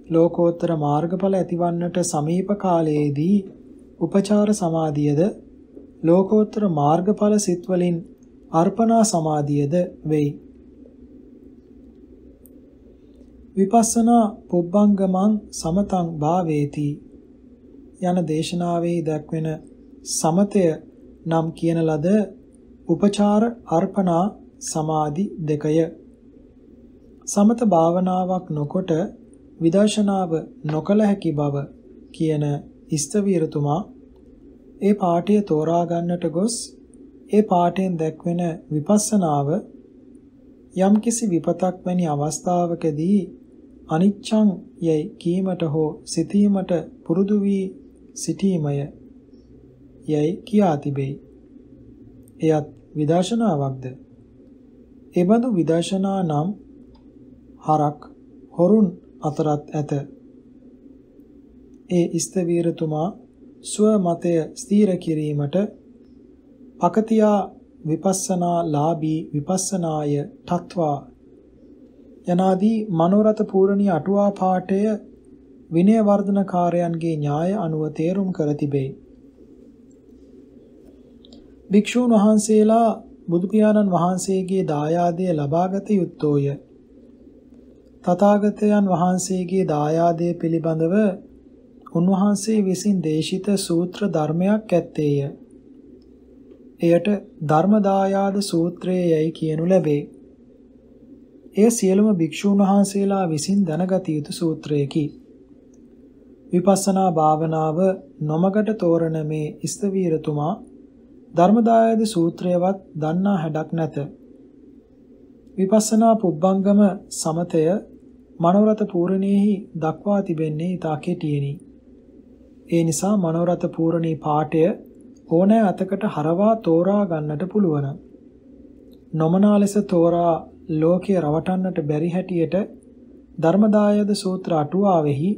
ලෝකෝත්තර මාර්ගඵල ඇතිවන්නට සමීප කාලයේදී උපචාර සමාධියද ලෝකෝත්තර මාර්ගඵල සිත් වලින් අර්පණා සමාධියද වෙයි. විපස්සනා පුබ්බංගමං සමතං භාවේති යන දේශනාවේ දක්වන සමතය නම් කියන ලද උපචාර අර්පණා සමාධි දෙකය. සමත භාවනාවක් නොකොට විදර්ශනාව නොකල හැකි බව කියන ඉස්තවීරතුමා ඒ පාඨය තෝරා ගන්නට ගොස් ඒ පාඨයෙන් දැක්වෙන විපස්සනාව යම්කිසි විපතක් වැනි අවස්ථාවකදී අනිච්ඡං යයි කීමට හෝ සිතීමට පුරුදු වී සිටීමය යයි කියා තිබේ. එයත් විදර්ශනාවක්ද? එබඳු විදර්ශනා නම් හරක් හොරුන් අතරත් ඇත. ඒ ඉස්තවීරතුමා ස්ව මතය ස්ථීර කිරීමට පකතියා විපස්සනා ලාභී විපස්සනාය තත්වා යනාදී මනෝරත පූර්ණී අටුවා පාඨය විනය වර්ධන කාර්යයන්ගේ න්‍යාය අනුව තේරුම් කර තිබේ. භික්ෂූන් වහන්සේලා බුදු පියාණන් වහන්සේගේ දායාදය ලබාගත යුත්තෝය. තථාගතයන් වහන්සේගේ දායාදය පිළිබඳව උන්වහන්සේ විසින් දේශිත සූත්‍ර ධර්මයක් ඇත්තේය. එයට ධර්ම දායාද සූත්‍රය යයි කියනු ලැබේ. එය සියලුම භික්ෂූන් වහන්සේලා විසින් දැනගත යුතු සූත්‍රයකි. විපස්සනා භාවනාව නොමගට තෝරන මේ ස්තවීරතුමා ධර්මදායද සූත්‍රයවත් දන්නා හැඩක් නැත. විපස්සනා පුබ්බංගම සමතය මනෝරත පූර්ණේහි දක්වා තිබෙන්නේ ඊතා කෙටියෙනි. ඒ නිසා මනෝරත පූර්ණී පාඨය ඕනෑ අතකට හරවා තෝරා ගන්නට පුළුවන්. නොමනා ලෙස තෝරා ලෝකයේ රවටන්නට බැරි හැටියට ධර්මදායද සූත්‍ර අටුවාවෙහි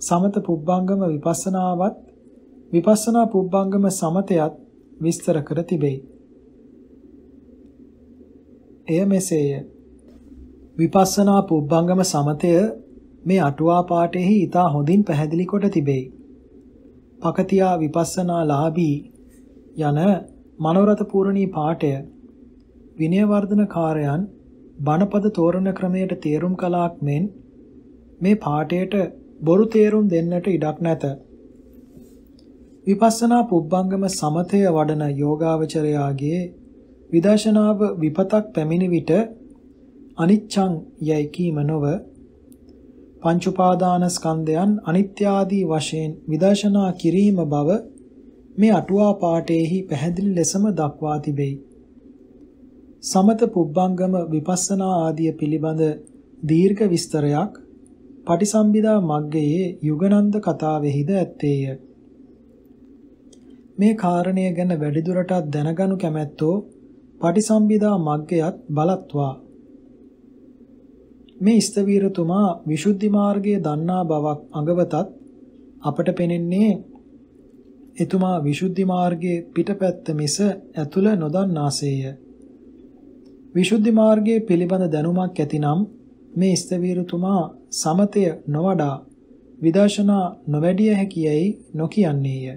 සමත පුබ්බංගම විපස්සනාවත් විපස්සනා පුබ්බංගම සමතයත් විස්තර කර තිබේ. එය මෙසේය. විපස්සනා පුබ්බංගම සමතය මේ අටුවා පාඨයෙහි ඊතා හොඳින් පැහැදිලි කොට තිබේ. පකතියා විපස්සනා ලාභී යන මනෝරත පූර්ණී පාඨය විනය වර්ධන කාර්යයන් බණපද තෝරන ක්‍රමයට තේරුම් කලාක් මෙන් මේ පාඨයට බොරු තේරුම් දෙන්නට ඉඩක් නැත. විපස්සනා පුබ්බංගම සමතය වඩන යෝගාවචරයාගේ විදර්ශනාව විපතක් පැමිණි විට අනිච්ඡං යයි කීම නොව පංච උපාදාන ස්කන්ධයන් අනිත්‍ය ආදී වශයෙන් විදර්ශනා කිරීම බව මේ අටුවා පාඨයේහි පැහැදිලි ලෙසම දක්වා තිබේ. සමත පුබ්බංගම විපස්සනා ආදිය පිළිබඳ දීර්ඝ විස්තරයක් පටිසම්භිදා මග්ගයේ යුගනන්ද කතාවෙහිද ඇත්තේය. මේ කාරණය ගැන වැඩිදුරටත් දැනගනු කැමැත්තෝ පටිසම්භිදා මග්ගයත් බලත්වා. මේ ස්තවීරතුමා විසුද්ධි මාර්ගයේ දන්නා බවක් අඟවතත් අපට පෙනෙන්නේ එතුමා විසුද්ධි මාර්ගයේ පිටපැත්ත මිස ඇතුළ නොදන්නාසේය. විසුද්ධි මාර්ගයේ පිළිබඳ දැනුමක් ඇතිනම් මේ ස්තවීරතුමා සමතය නොවඩා විදර්ශනා නොවැඩිය හැකියයි නොකියන්නේය.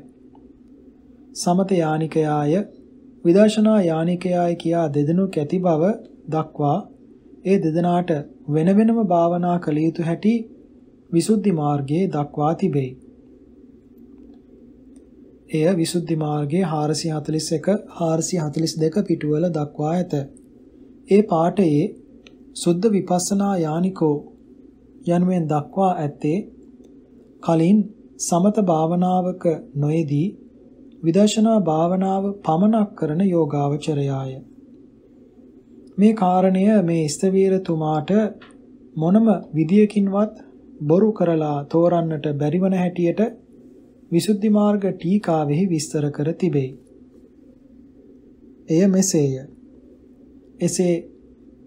සමත යානිකයාය විදර්ශනා යානිකයාය කියා දෙදෙනුක් ඇති බව දක්වා ඒ දෙදෙනාට වෙන වෙනම භාවනා කළ යුතු හැටි විසුද්ධි මාර්ගයේ දක්වා තිබේ. එය විසුද්ධි මාර්ගයේ 441 442 පිටුවල දක්වා ඇත. ඒ පාඨයේ සුද්ධ විපස්සනා යානිකෝ යනුවෙන් දක්වා ඇත්තේ කලින් සමත භාවනාවක නොයේදී විදර්ශනා භාවනාව පමනක් කරන යෝගාවචරයාය. මේ කාරණය මේ ස්තවීරතුමාට මොනම විදියකින්වත් බොරු කරලා තෝරන්නට බැරිවන හැටියට විසුද්ධි මාර්ග ටීකාවෙහි විස්තර කර තිබේ. එය මෙසේය. එසේ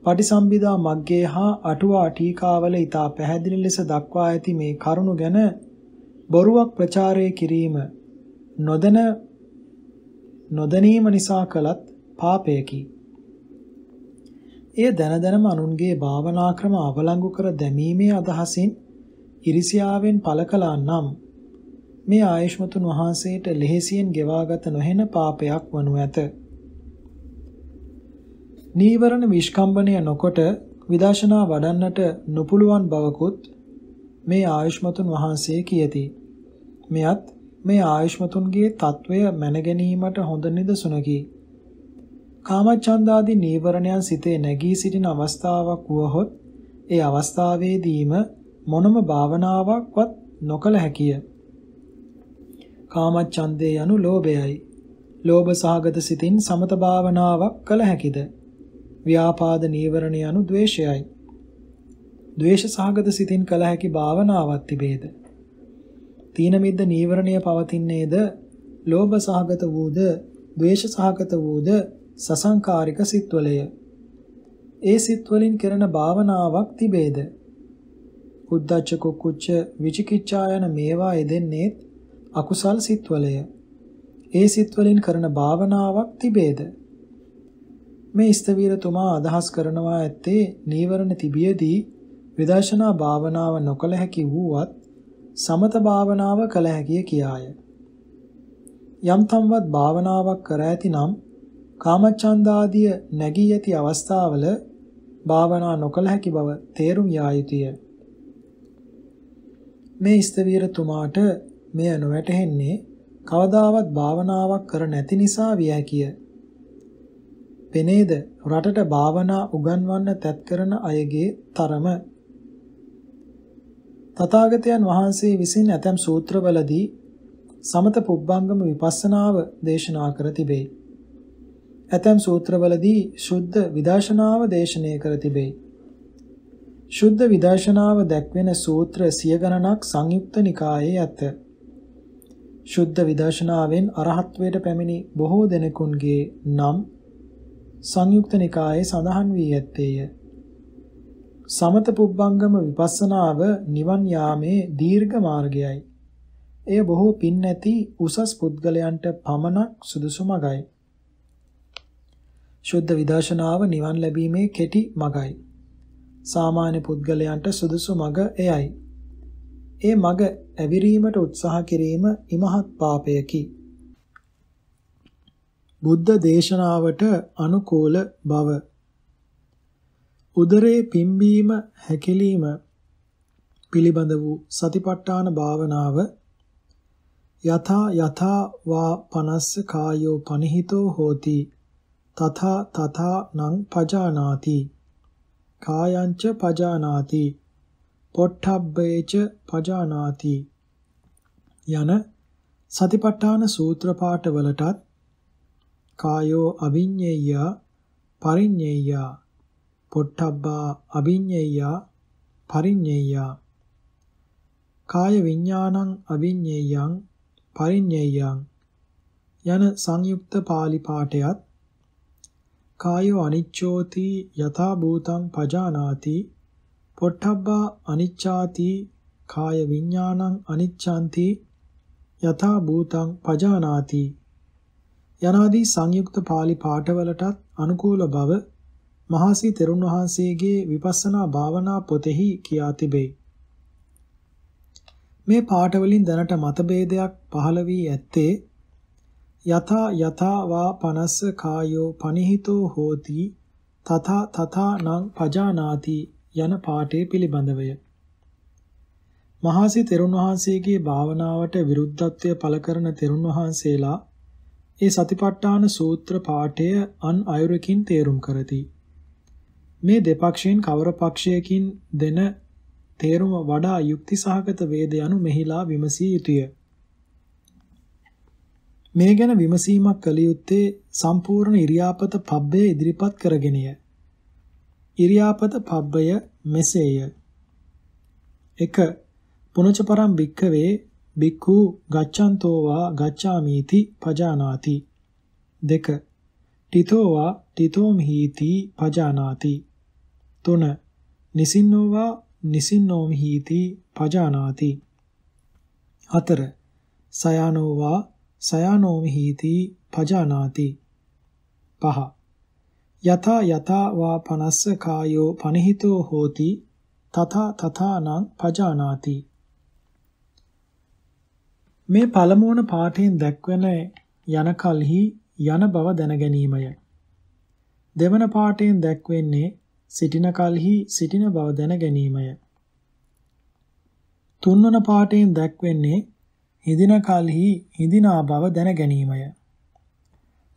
පටිසම්භිදා මග්ගේ හා අටුවා ටීකාවල ඊට පැහැදිලි ලෙස දක්වා ඇති මේ කරුණු ගැන බොරුවක් ප්‍රචාරය කිරීම නොදැන නොදැනීම නිසා කළත් පාපයකි. එය දැන දැනම අනුන්ගේ භාවනා ක්‍රම අවලංගු කර දැමීමේ අදහසින් ඉරිසියාවෙන් පළ කළා නම් මේ ආයුෂ්මතුන් වහන්සේට ලෙහෙසියෙන් ගෙවාගත නොහෙන පාපයක් වනු ඇත. නීවරණ විස්කම්බණය නොකොට විදර්ශනා වඩන්නට නොපුළුවන් බවකුත් මේ ආයුෂ්මතුන් වහන්සේ කියති. මෙයත් මේ ආයුෂ්මතුන්ගේ తත්වය මැනගැනීමට හොඳ නිදසුනකි. කාමච්ඡන්දාදී නීවරණයන් සිතේ නැගී සිටින අවස්ථාවක් වුවහොත් ඒ අවස්ථාවේදීම මොනම භාවනාවක්වත් නොකළ හැකිය. කාමච්ඡන්දේ යනු ලෝභයයි. ලෝභ සහගත සිතින් සමත භාවනාවක් කළ හැකිද? ව්‍යාපාද නීවරණ යනු ද්වේෂයයි. ද්වේෂ සහගත සිතින් කළ හැකි භාවනාවක් තිබේද? තීන මිද්ද නීවරණය පවතින්නේද? ලෝභ සහගත වූද? ද්වේෂ සහගත වූද? සසංකාරික සිත්වලය. ඒ සිත්වලින් කරන භාවනාවක් තිබේද? උද්දච්ච කුක්කුච්ච විචිකිච්ඡා යන මේවා යෙදෙන්නේ අකුසල් සිත්වලය. ඒ සිත්වලින් කරන භාවනාවක් තිබේද? මේ ස්තවීරතුමා අදහස් කරනවා ඇත්තේ නීවරණ තිබියදී විදර්ශනා භාවනාව නොකළ හැකි වූවත් සමත භාවනාව කළ හැකිය කියාය. යම් තමවත් භාවනාවක් කර ඇතිනම් කාමච්ඡන්දාදිය නැගී ඇති අවස්ථාවල භාවනා නොකළ හැකි බව තේරුම් යා යුතුය. මේ ස්තවීරතුමාට මෙය නොවැටහෙන්නේ කවදාවත් භාවනාවක් කර නැති නිසා විය හැකිය. පෙනේද රටට භාවනා උගන්වන්න තැත් කරන අයගේ තරම තථාගතයන් වහන්සේ විසින් ඇතැම් සූත්‍රවලදී සමත පුබ්බංගම විපස්සනාව දේශනා කර තිබේ. ඇතැම් සූත්‍රවලදී ශුද්ධ විදර්ශනාව දේශනය කර තිබේ. ශුද්ධ විදර්ශනාව දැක්වෙන සූත්‍ර සිය ගණනක් සංයුක්ත නිකායේ ඇත. ශුද්ධ විදර්ශනාවෙන් අරහත්වයට පැමිණි බොහෝ දෙනෙකුන්ගේ නම් සංයුක්ත නිකායේ සඳහන් වී ඇත්තේය. සමත පුබ්බංගම විපස්සනාව නිවන් යාමේ දීර්ඝ මාර්ගයයි. එය බොහෝ පින් නැති උසස් පුද්ගලයන්ට පමණක් සුදුසු මගයි. ශුද්ධ විදර්ශනාව නිවන් ලැබීමේ කෙටි මගයි. සාමාන්‍ය පුද්ගලයන්ට සුදුසු මග එයයි. ඒ මග ඇවිරීමට උත්සාහ කිරීම ඉමහත් පාපයකි. බුද්ධ දේශනාවට අනුකූල බව. උදරේ පිම්බීම හැකිලිම පිළිබඳ වූ සතිපට්ඨාන භාවනාව යථා යථා වා පනස්ස කායෝ පනිහිතෝ හෝති. තථා තථා නං පජානාති. කායංච පජානාති. පොට්ටබ්බේච පජානාති. යන සතිපට්ඨාන සූත්‍ර පාඨවලටත් කායෝ අවිඤ්ඤේය පරිඤ්ඤේය පොට්ටබ්බා අවිඤ්ඤේය පරිඤ්ඤේය කාය විඥානං අවිඤ්ඤේයං පරිඤ්ඤේයං යන සංයුක්ත පාලි පාඨයත් කායෝ අනිච්චෝති යථා භූතං පජානාති පොට්ටබ්බා අනිච්ඡාති කාය විඥානං අනිච්ඡanti යථා භූතං පජානාති. යනාදී සංයුක්ත පාලි පාඨවලටත් අනුකූල බව මහසී තෙරුන් වහන්සේගේ විපස්සනා භාවනා පොතෙහි කියා තිබේ. මේ පාඨවලින් දැනට මතභේදයක් පහළ වී ඇත්තේ යථා යථා වා පනස්ස කායෝ පනිහිතෝ හෝති තථා තථා නං පජානාති යන පාඨය පිළිබඳවය. මහසි තෙරුන් වහන්සේගේ භාවනාවට විරුද්ධත්වය පළ කරන තෙරුන් වහන්සේලා ඒ සතිපට්ඨාන සූත්‍ර පාඨය අන් අයුරකින් තේරුම් කරති. මේ දෙපක්ෂයෙන් කවර පක්ෂයකින් දෙන තේරුම වඩා යුක්තිසහගත වේද යනු මෙහිලා විමසිය යුතුය. මේ ගැන විමසීමක් කළ යුත්තේ සම්පූර්ණ ඉරියාපත පබ්බය ඉදිරිපත් කරගෙනය. ඉරියාපත පබ්බය මෙසේය. 1. පුනච පරම් භික්ඛවේ භික්ඛු ගච්ඡන්තෝවා ගච්ඡාමීති පජානාති. 2. තිතෝවා තිතෝමිහිති පජානාති. 3. නිසින්නෝවා නිසින්නෝමිහිති පජානාති. 4. සයානෝවා සයානෝමි හීති පජානාති පහ යතා යතා වා පනස්ස කායෝ පනිහිතෝ හෝති තථා තථානං පජානාති මේ පළමුවන පාඨයෙන් දැක්වෙන යන කල්හි යන බව දැන ගැනීමය දෙවන පාඨයෙන් දැක්වෙන්නේ සිටින කල්හි සිටින බව දැන ගැනීමය තුන්වන පාඨයෙන් දැක්වෙන්නේ හිඳින කලෙහි හිඳිනා බව දැන ගැනීමය.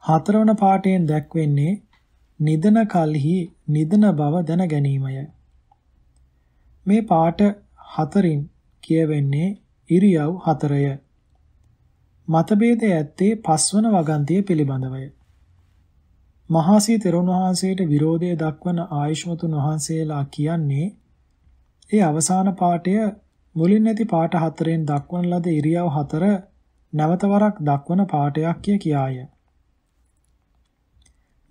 හතරවන පාඨයෙන් දැක්වෙන්නේ නිදන කලෙහි නිදන බව දැන ගැනීමය. මේ පාඨ හතරින් කියවෙන්නේ ඉරියව් හතරය. මතභේදය ඇත්තේ පස්වන වගන්තිය පිළිබඳවය. මහසී තෙරුන් වහන්සේට විරෝධය දක්වන ආයුෂ්මතුන් වහන්සේලා කියන්නේ ඒ අවසාන පාඨය මුලින් නැති පාට හතරෙන් දක්වන ලද ඉරියව් හතර නැවත වරක් දක්වන පාටයක් කිය කියාය.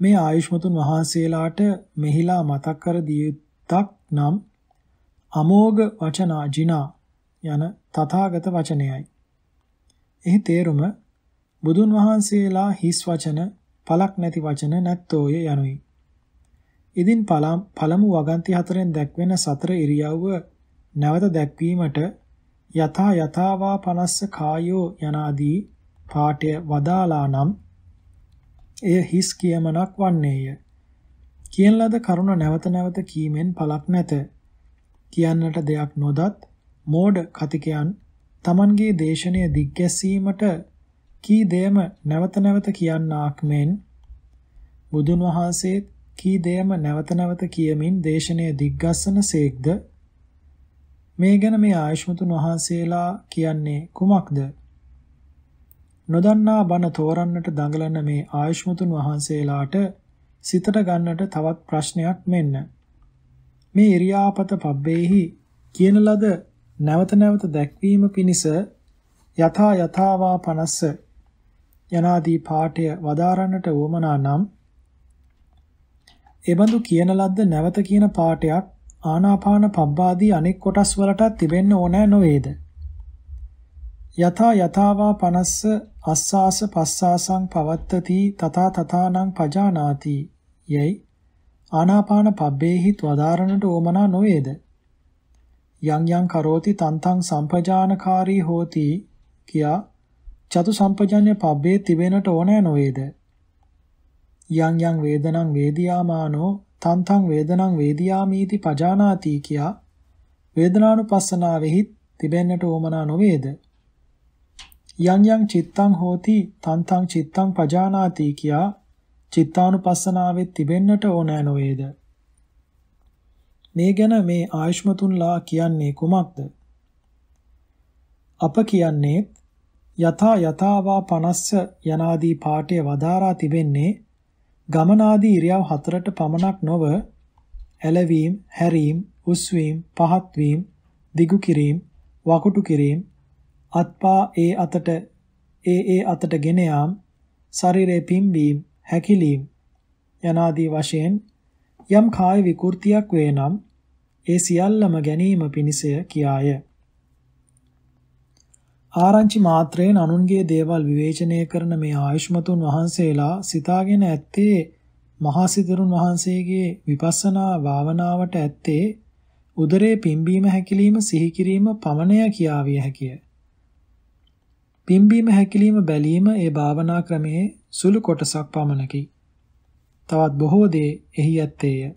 මේ ආයුෂ්මතුන් වහන්සේලාට මෙහිලා මතක් කර දිය යුත්තක් නම් අමෝඝ වචනා ජිනා යන තථාගත වචනයයි. එහි තේරුම බුදුන් වහන්සේලා හිස් වචන පලක් නැති වචන නැත්තෝය යනුයි. ඉදින් පළමු වගන්ති හතරෙන් දැක්වෙන සතර ඉරියව්ව නැවත දැක්වීමට යථා යථාවා පනස්ස කායෝ යනාදී පාඨය වදාලා නම් එය හිස් කියමනක් වන්නේය. කියන ලද කරුණ නැවත නැවත කීමෙන් පළක් නැත. කියන්නට දෙයක් නොදත් මෝඩ කතිකයන් Tamanගේ දේශනය දිග්ගැසීමට කී දෙයම නැවත නැවත කියන්නාක් මෙන් බුදුන් වහන්සේ කී දෙයම නැවත නැවත කියමින් දේශනය දිග්ගස්සන සේක්ද? මේ ගැන මේ ආයුෂ්මතුන් වහන්සේලා කියන්නේ කුමක්ද? නොදන්නා බණ තෝරන්නට දඟලන මේ ආයුෂ්මතුන් වහන්සේලාට සිතට ගන්නට තවත් ප්‍රශ්නයක් මෙන්න. මේ ඉරියාපත පබ්බේහි කියන ලද නැවත නැවත දැක්වීම පිණිස යථා යථාවා 50 යනාදී පාඨය වදාරන්නට උවමනා නම් එබඳු කියන ලද්ද නැවත කියන පාඨයක් ආනාපාන පබ්බාදී අනෙක් කොටස් වලටත් තිබෙන්න ඕනෑ නොවේද? යථා යථාවා 50 අස්සාස පස්සාසං පවත්තති තථා තථානං පජානාති. යයි ආනාපාන පබ්බේහි වදාරණට ඕමනා නොවේද? යං යං කරෝති තන්තං සම්පජානකාරී හෝති කියා චතු සම්පජඤ්ඤ පබ්බේ තිබෙනට ඕනෑ නොවේද? යං යං වේදනං වේදියාමානෝ තන්තං වේදනං වේදියාමීති පජානාති කියා වේදනානුපස්සනාවෙහි තිබෙන්නට ඕමනා නොවේද? යං යං චිත්තං හෝති තන්තං චිත්තං පජානාති කියා චිත්තානුපස්සනාවෙත් තිබෙන්නට ඕනෑ නොවේද? මේ ගැන මේ ආයුෂ්මතුන්ලා කියන්නේ කුමක්ද? අප කියන්නේ යථා යථාවා 50 යනාදී පාඨය වදාරා තිබෙන්නේ ගමනාදී ඉරියව් හතරට පමණක් නොව ඇලවීම, හැරීම, උස්වීම, පහත්වීම, දිගු කිරීම, වකුටු කිරීම, අත්පා ඒ අතට ඒ ඒ අතට ගෙන යාම, ශරීරයේ පිම්බීම, හැකිලීම යනාදී වශයෙන් යම් කාය විකෘතියක් වේ නම් ඒ සියල්ලම ගැනීම පිණිසය කියාය. ආරංචි මාත්‍රයෙන් අනුන්ගේ දේවල් විවේචනය කරන මේ ආයුෂ්මතුන් වහන්සේලා සිතාගෙන ඇත්තේ මහා සිතරුන් වහන්සේගේ විපස්සනා භාවනාවට ඇත්තේ උදරේ පිම්බීම හැකිලිම සිහි කිරීම පමණය කියාවිය හැකිය. පිම්බීම හැකිලිම බැලීම ඒ භාවනා ක්‍රමයේ සුළු කොටසක් පමණකි. තවත් බොහෝ දේ එහි ඇත්තේය.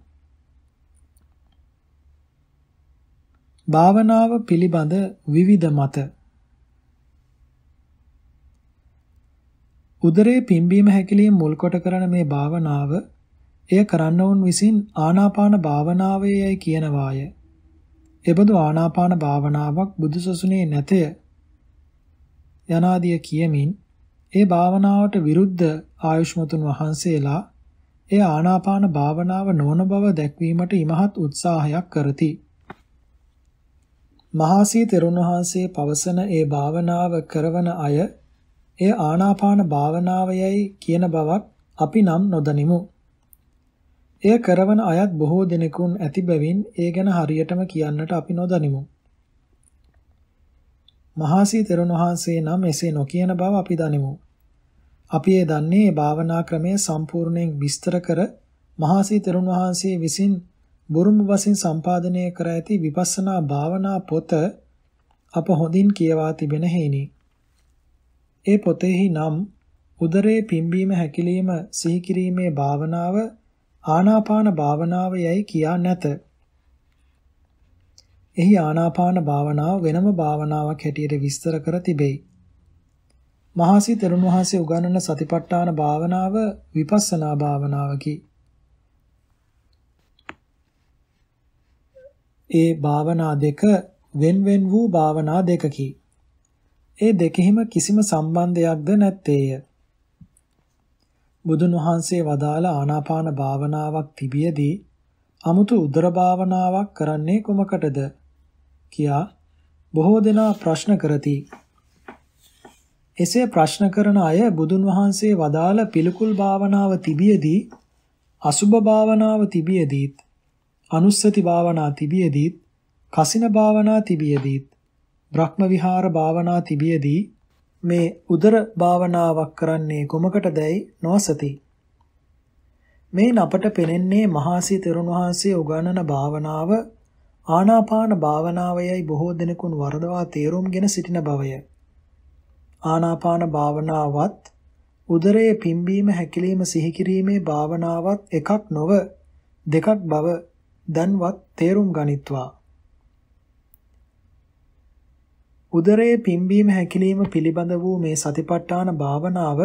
භාවනාව පිළිබඳ විවිධ මත උදරයේ පිම්බීම හැකිලිම මුල් කොට කරන මේ භාවනාව එය කරන්නවුන් විසින් ආනාපාන භාවනාවයයි කියනවාය. එබඳු ආනාපාන භාවනාවක් බුදුසසුනේ නැතය. යනාදිය කියමින් ඒ භාවනාවට විරුද්ධ ආයුෂ්මතුන් වහන්සේලා එය ආනාපාන භාවනාව නොවන බව දැක්වීමට ඉමහත් උත්සාහයක් කරති. මහසී තෙරුන් වහන්සේ පවසන ඒ භාවනාව කරවන අය එය ආනාපාන භාවනාවයයි කියන බවක් අපි නම් නොදනිමු. එය කරවන අයත් බොහෝ දෙනෙකුන් ඇති බැවින් ඒ ගැන හරියටම කියන්නට අපි නොදනිමු. මහසී තෙරුන් වහන්සේ නම් එසේ නොකියන බව අපි දනිමු. අපි ඒ දන්නේ භාවනා ක්‍රමය සම්පූර්ණයෙන් විස්තර කර මහසී තෙරුන් වහන්සේ විසින් බුරුම වශයෙන් සම්පාදනය කර ඇති විපස්සනා භාවනා පොත අප හොඳින් කියවා තිබෙන හේනි. ඒ පොතෙහි නම් උදරයේ පිම්බීම හැකිලිම සිහි කිරීමේ භාවනාව ආනාපාන භාවනාව යයි කියා නැත. එහි ආනාපාන භාවනාව වෙනම භාවනාවක් හැටියට විස්තර කර තිබේ. මහසි තෙරුන් වහන්සේ උගන්වන සතිපට්ඨාන භාවනාව විපස්සනා භාවනාවකි. ඒ භාවනා දෙක wen wen වූ භාවනා දෙකකි. ඒ දෙකෙහිම කිසිම සම්බන්ධයක්ද නැත්තේය. බුදුන් වහන්සේ වදාළ ආනාපාන භාවනාවක් තිබියදී අමුතු උදර භාවනාවක් කරන්නේ කොමකටද කියා බොහෝ දෙනා ප්‍රශ්න කරති. එසේ ප්‍රශ්න කරන අය බුදුන් වහන්සේ වදාළ පිළිකුල් භාවනාව තිබියදී අසුභ භාවනාව තිබියදීත් අනුස්සති භාවනා තිබියදීත් කසින භාවනා තිබියදීත් බ්‍රහ්ම විහාර භාවනා තිබියදී මේ උදර භාවනාවක් කරන්නේ කොමකටදයි නොසති මේන් අපට පෙනෙන්නේ මහසී තෙරුන් වහන්සේ උගන්වන භාවනාව ආනාපාන භාවනාවයයි බොහෝ දෙනෙකුන් වරදවා තේරුම්ගෙන සිටින බවය. ආනාපාන භාවනාවත් උදරයේ පිම්බීම හැකිලිම සිහි කිරීමේ භාවනාවත් එකක් නොව දෙකක් බව දැන්වත් තේරුම් ගනිත්වා. උදරයේ පිම්බීම හැකිලිම පිළිබඳ වූ මේ සතිපට්ඨාන භාවනාව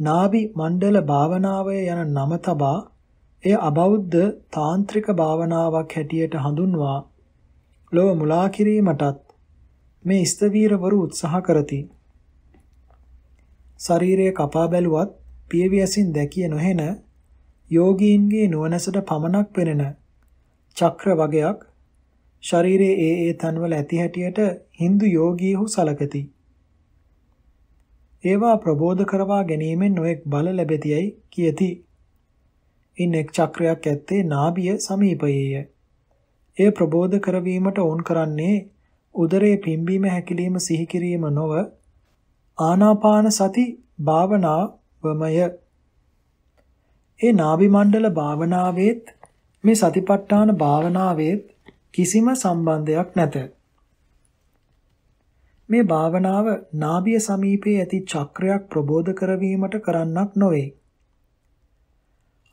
නාභි මණ්ඩල භාවනාවය යන නම තබා එය අබෞද්ධ තාන්ත්‍රික භාවනාවක් හැටියට හඳුන්වා ලොව මුලා කිරීමටත් මේ ස්තවීරවරු උත්සාහ කරති. ශරීරය කපා බැලුවත් පියවියසින් දැකිය නොහෙන යෝගීන්ගේ නුවණසට පමණක් පෙනෙන චක්‍ර වගයක් ශරීරයේ ඒ ඒ තන්වල ඇති හැටියට Hindu යෝගීහු සලකති. ඒවා ප්‍රබෝධ කරවා ගැනීමෙන් නොඑක් බල ලැබෙතියයි කියති. ඉන් එක් චක්‍රයක් ඇත්තේ නාභිය සමීපයේය. එය ප්‍රබෝධ කරවීමට ඕන් කරන්නේ උදරයේ පිම්බීම හැකිලිම සිහි කිරීම නොව ආනාපාන සති භාවනාවමය. ඒ නාභි මණ්ඩල භාවනාවේත් මේ සතිපට්ඨාන භාවනාවේත් කිසිම සම්බන්ධයක් නැත. මේ භාවනාව නාභිය සමීපයේ ඇති චක්‍රයක් ප්‍රබෝධ කරවීමට කරන්නක් නොවේ.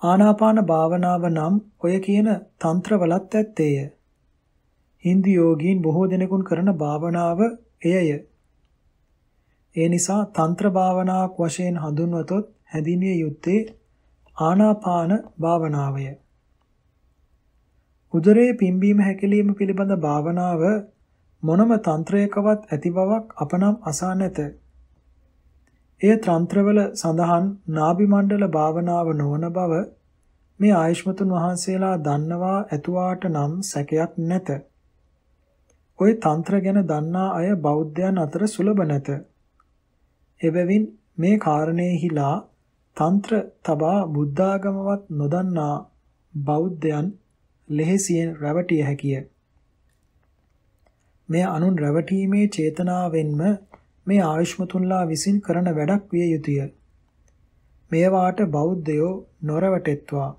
ආනාපාන භාවනාව නම් ඔය කියන තන්ත්‍රවලත් ඇත්තේය. හින්දු යෝගීන් බොහෝ දෙනෙකුන් කරන භාවනාව එයය. ඒ නිසා තන්ත්‍ර භාවනාවක් වශයෙන් හඳුන්වතොත් හැඳින්විය යුත්තේ ආනාපාන භාවනාවය. උදරයේ පිම්බීම හැකිලිම පිළිබඳ භාවනාව මොනම තන්ත්‍රයකවත් ඇති බවක් අපනම් අසා නැත. එය තන්ත්‍රවල සඳහන් නාභි මණ්ඩල භාවනාව නොවන බව මේ ආයුෂ්මතුන් වහන්සේලා දන්නවා ඇතුවාට නම් සැකයක් නැත. ওই තන්ත්‍ර ගැන දන්නා අය බෞද්ධයන් අතර සුලභ නැත. එබැවින් මේ කාරණේහිලා තන්ත්‍ර තබා බුද්ධාගමවත් නොදන්නා බෞද්ධයන් ලෙහෙසියෙන් රැවටිය හැකිය. මේ අනුන් රැවටීමේ චේතනාවෙන්ම මේ ආයුෂ්මතුන්ලා විසින් කරන වැඩක් විය යුතුය. මේවාට බෞද්ධයෝ නොරවටෙත්වා.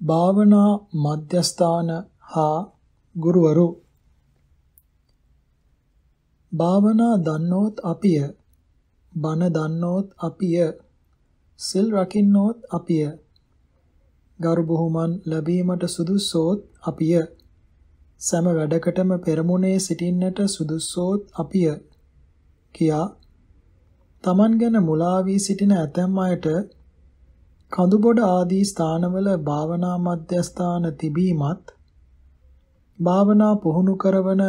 භාවනා මධ්‍යස්ථාන හා ගුරුවරු භාවනා දන්නෝත් අපිය බණ දන්නෝත් අපිය සිල් රකින්නෝත් අපිය ගරු බුහුමන් ලැබීමට සුදුස්සෝත් අපිය සෑම වැඩකටම පෙරමුණේ සිටින්නට සුදුස්සෝත් අපිය කියා තමන් ගැන මුලා වී සිටින ඇතැම් අයට කඳුබොඩ ආදී ස්ථානවල භාවනා මධ්‍යස්ථාන තිබීමත් භාවනා පුහුණු කරවන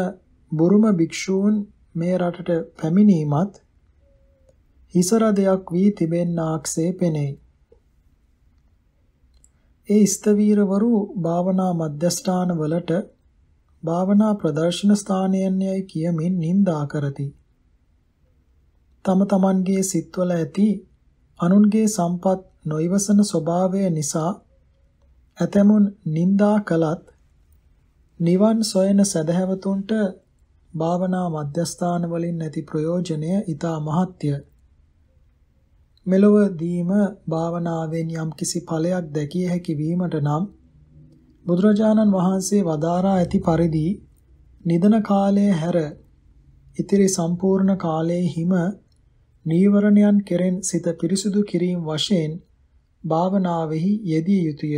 බුරුම භික්ෂූන් මේ රටට පැමිණීමත් හිසරදයක් වී තිබෙන්නාක්සේ පෙනේ. ඒ ස්තවීරවරු භාවනා මධ්‍යස්ථාන වලට භාවනා ප්‍රදර්ශන ස්ථානයන් යයි කියමින් නිඳා කරති. තම තමන්ගේ සිත්වල ඇති අනුන්ගේ සම්පත් නොයිවසන ස්වභාවය නිසා ඇතැමුන් නිඳා කළත් නිවන් සොයන සදහැවතුන්ට භාවනා මධ්‍යස්ථාන වලින් නැති ප්‍රයෝජනය ඊටා මහත්ය. මෙලොව දීම භාවනාවෙන් යම්කිසි ඵලයක් දැකිය හැකි වීමට නම් බුදුරජාණන් වහන්සේ වදාරා ඇති පරිදි නිදන කාලයේ හැර ඉතිරි සම්පූර්ණ කාලයේ හිම නීවරණයන් කෙරෙන් සිත පිරිසුදු කිරීම වශයෙන් භාවනාවෙහි යෙදිය යුතුය.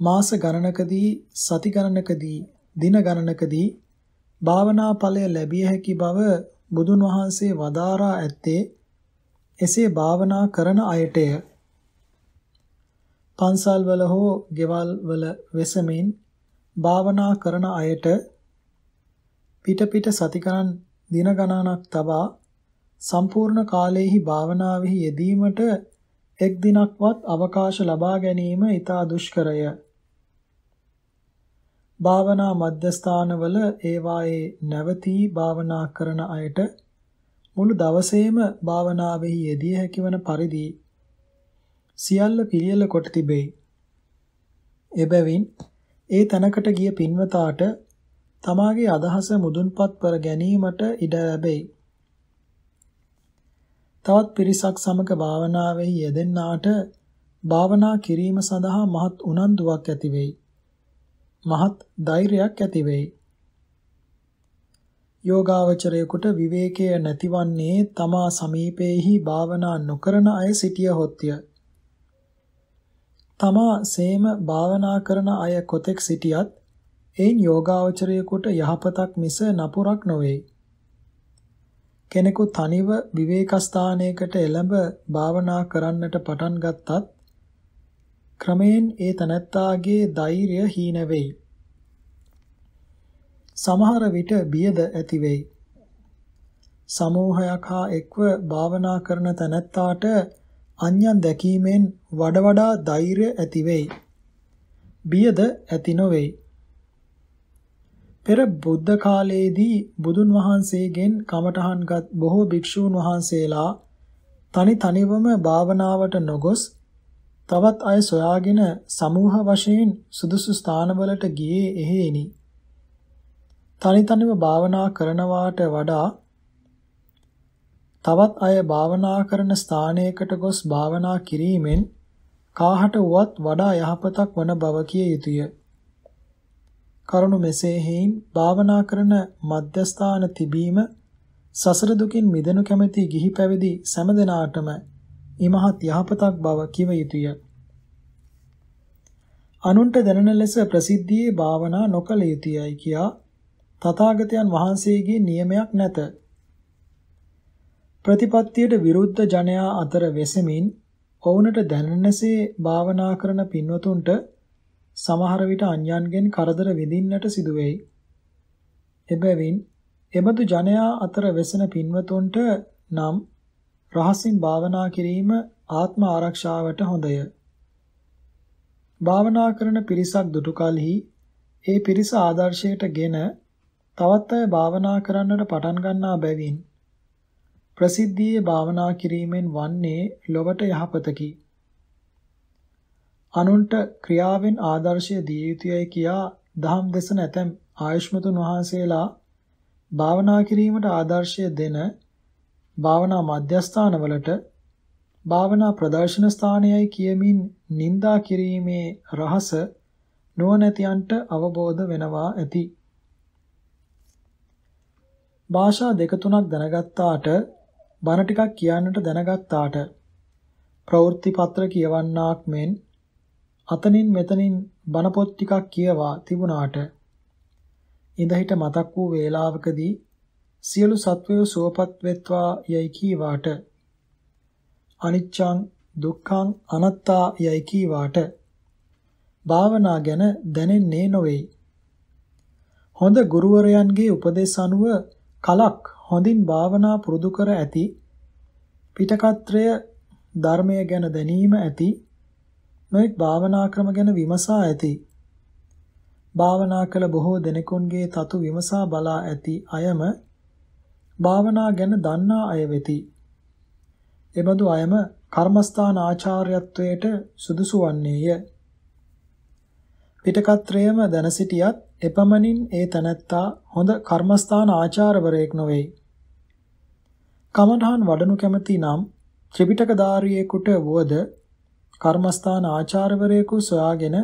මාස ගණනකදී සති ගණනකදී දින ගණනකදී භාවනා ඵලය ලැබිය හැකි බව බුදුන් වහන්සේ වදාරා ඇත්තේ එසේ භාවනා කරන අයටය. පන්සල් වල හෝ ගෙවල් වල වෙසමින් භාවනා කරන අයට පිට පිට සති ගණන් දින ගණනක් තබා සම්පූර්ණ කාලයේහි භාවනාවෙහි යෙදීමට එක් දිනක්වත් අවකාශ ලබා ගැනීම ඊට දුෂ්කරය. භාවනා මධ්‍යස්ථානවල ඒවායේ නැවතී භාවනා කරන අයට මුළු දවසේම භාවනාවෙහි යෙදිය හැකිවන පරිදි සියල්ල පිළියෙල කොට තිබේ. එබැවින් ඒ තැනකට ගිය පින්වතාට තමාගේ අදහස මුදුන්පත් කර ගැනීමට ඉඩ ලැබේ. තවත් පිරිසක් සමග භාවනාවෙහි යෙදෙන්නාට භාවනා කිරීම සඳහා මහත් උනන්දුවක් ඇති වෙයි. මහත් ධෛර්යයක් ඇති වෙයි. යෝගාවචරයෙකුට විවේකය නැතිවන්නේ තමා සමීපයේහි භාවනා නොකරන අය සිටියහොත්ය. තමා සේම භාවනා කරන අය කොතෙක් සිටියත් එයින් යෝගාවචරයෙකුට යහපතක් මිස නපුරක් නොවේ. කෙනෙකු තනිව විවේකස්ථානයකට එළඹ භාවනා කරන්නට පටන් ගත්තත් ක්‍රමයෙන් ඒ තනත්තාගේ ධෛර්යය හීන වෙයි. සමහර විට බියද ඇති වෙයි. සමූහයක් හා එක්ව භාවනා කරන තැනැත්තාට අන්‍යයන් දැකීමෙන් වඩ වඩා ධෛර්ය ඇති වෙයි. බියද ඇති නොවේයි. පෙර බුද්ධ කාලයේදී බුදුන් වහන්සේගෙන් කමඨහන්ගත් බොහෝ භික්ෂූන් වහන්සේලා තනි තනිවම භාවනාවට නොගොස් තවත් අය සොයාගෙන සමූහ වශයෙන් සුදුසු ස්ථානවලට ගියේ එහෙයිනි. තනි තනිව භාවනා කරනවාට වඩා තවත් අය භාවනා කරන ස්ථානයකට ගොස් භාවනා කිරීමෙන් කාහට වුවත් වඩා යහපතක් වන බව කිය යුතුය. කරුණු මෙසේ හේයින් භාවනා කරන මධ්‍යස්ථාන තිබීම සසර දුකින් මිදෙනු කැමැති ගිහි පැවිදි සෑම දිනාටම ඊමහත් යහපතක් බව කිව යුතුය. අනුන්ට දැනෙන ලෙස ප්‍රසිද්ධියේ භාවනා නොකළ යුතුයයි කියා තථාගතයන් වහන්සේගේ නියමයක් නැත. ප්‍රතිපත්තියට විරුද්ධ ජනයා අතර වෙසමින් ඔවුන්ට දැනෙනසේ භාවනා කරන පින්වතුන්ට සමහර විට අන්‍යයන්ගෙන් කරදර විඳින්නට සිදු වෙයි. එබැවින් එබඳු ජනයා අතර වෙසෙන පින්වතුන්ට නම් රහසින් භාවනා කිරීම ආත්ම ආරක්ෂාවට හොඳය. භාවනා කරන පිරිසක් දුටු කලෙහි ඒ පිරිස ආදර්ශයටගෙන තවත් අය භාවනා කරන්නට පටන් ගන්නා බැවින් ප්‍රසිද්ධියේ භාවනා කිරීමෙන් වන්නේ ලොවට යහපතකි. අනුන්ට ක්‍රියාවෙන් ආදර්ශය දිය යුතුයයි කියා දහම් දෙසන ඇතැම් ආයුෂ්මතුන් වහන්සේලා භාවනා කිරීමට ආදර්ශය දෙන භාවනා මධ්‍යස්ථානවලට භාවනා ප්‍රදර්ශන ස්ථානයයි කියමින් නිඳා කිරීමේ රහස නුවණැතියන්ට අවබෝධ වෙනවා ඇති. භාෂා දෙක තුනක් දැනගත්තාට බණ ටිකක් කියන්නට දැනගත්තාට ප්‍රවෘත්ති පත්‍ර කියවන්නාක් මෙන් අතනින් මෙතනින් බණ පොත් ටිකක් කියවා තිබුණාට ඉඳහිට මතක් වූ වේලාවකදී සියලු සත්වයෝ සුවපත් වෙත්වා යයි කීවාට අනිච්චං දුක්ඛං අනත්තා යයි කීවාට භාවනා ගැන දැනෙන්නේ නොවේ. හොඳ ගුරුවරයන්ගේ උපදෙස් අනුව කලක් හොඳින් භාවනා පුරුදු කර ඇති පිටකත්‍රය ධර්මය ගැන දැනීම ඇති නොඑක් භාවනා ක්‍රම ගැන විමසා ඇති. භාවනා කළ බොහෝ දෙනෙකුන්ගේ තතු විමසා බලා ඇති අයම භාවනා ගැන දන්නා අය වෙති. එබඳු අයම කර්මස්ථාන ආචාර්යත්වයට සුදුසු වන්නේය. පිටකත්‍රයම දැන සිටියත් එපමණින් ඒ තැනැත්තා හොඳ කර්මස්ථාන ආචාර්යවරයෙක් නොවේ. කමඨහන් වඩනු කැමති නම් ත්‍රිපිටකධාරියෙකුට වුවද කර්මස්ථාන ආචාර්යවරයෙකු සොයාගෙන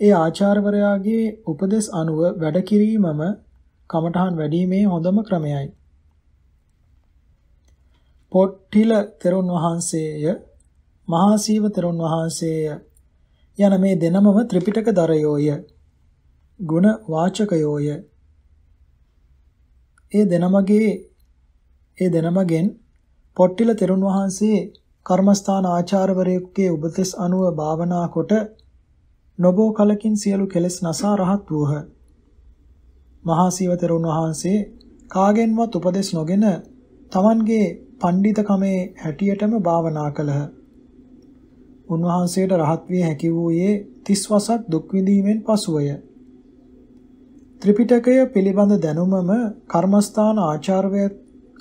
ඒ ආචාර්යවරයාගේ උපදෙස් අනුව වැඩ කිරීමම කමඨහන් වැඩිීමේ හොඳම ක්‍රමයයි. පොට්ටිල තෙරුන් වහන්සේය මහා සීව තෙරුන් වහන්සේය යන මේ දෙනමම ත්‍රිපිටක දරයෝය. ගුණ වාචකයෝය. ඒ දෙනමගේ ඒ දෙනමගෙන් පොට්ටිල තෙරුන් වහන්සේ කර්මස්ථාන ආචාර්යවරයෙකුගේ උපදෙස් අනුව භාවනා කොට නොබෝ කලකින් සියලු කෙලෙස් නසා රහත් වූහ. මහා සීවතරුන් වහන්සේ කාගෙන්වත් උපදෙස් නොගෙන තමන්ගේ පඬිතකමේ හැටියටම භාවනා කළහ. උන්වහන්සේට රහත් විය හැකි වූයේ 30 වසක් දුක් විඳීමෙන් පසුවය. ත්‍රිපිටකය පිළිබඳ දැනුමම කර්මස්ථාන ආචාර්ය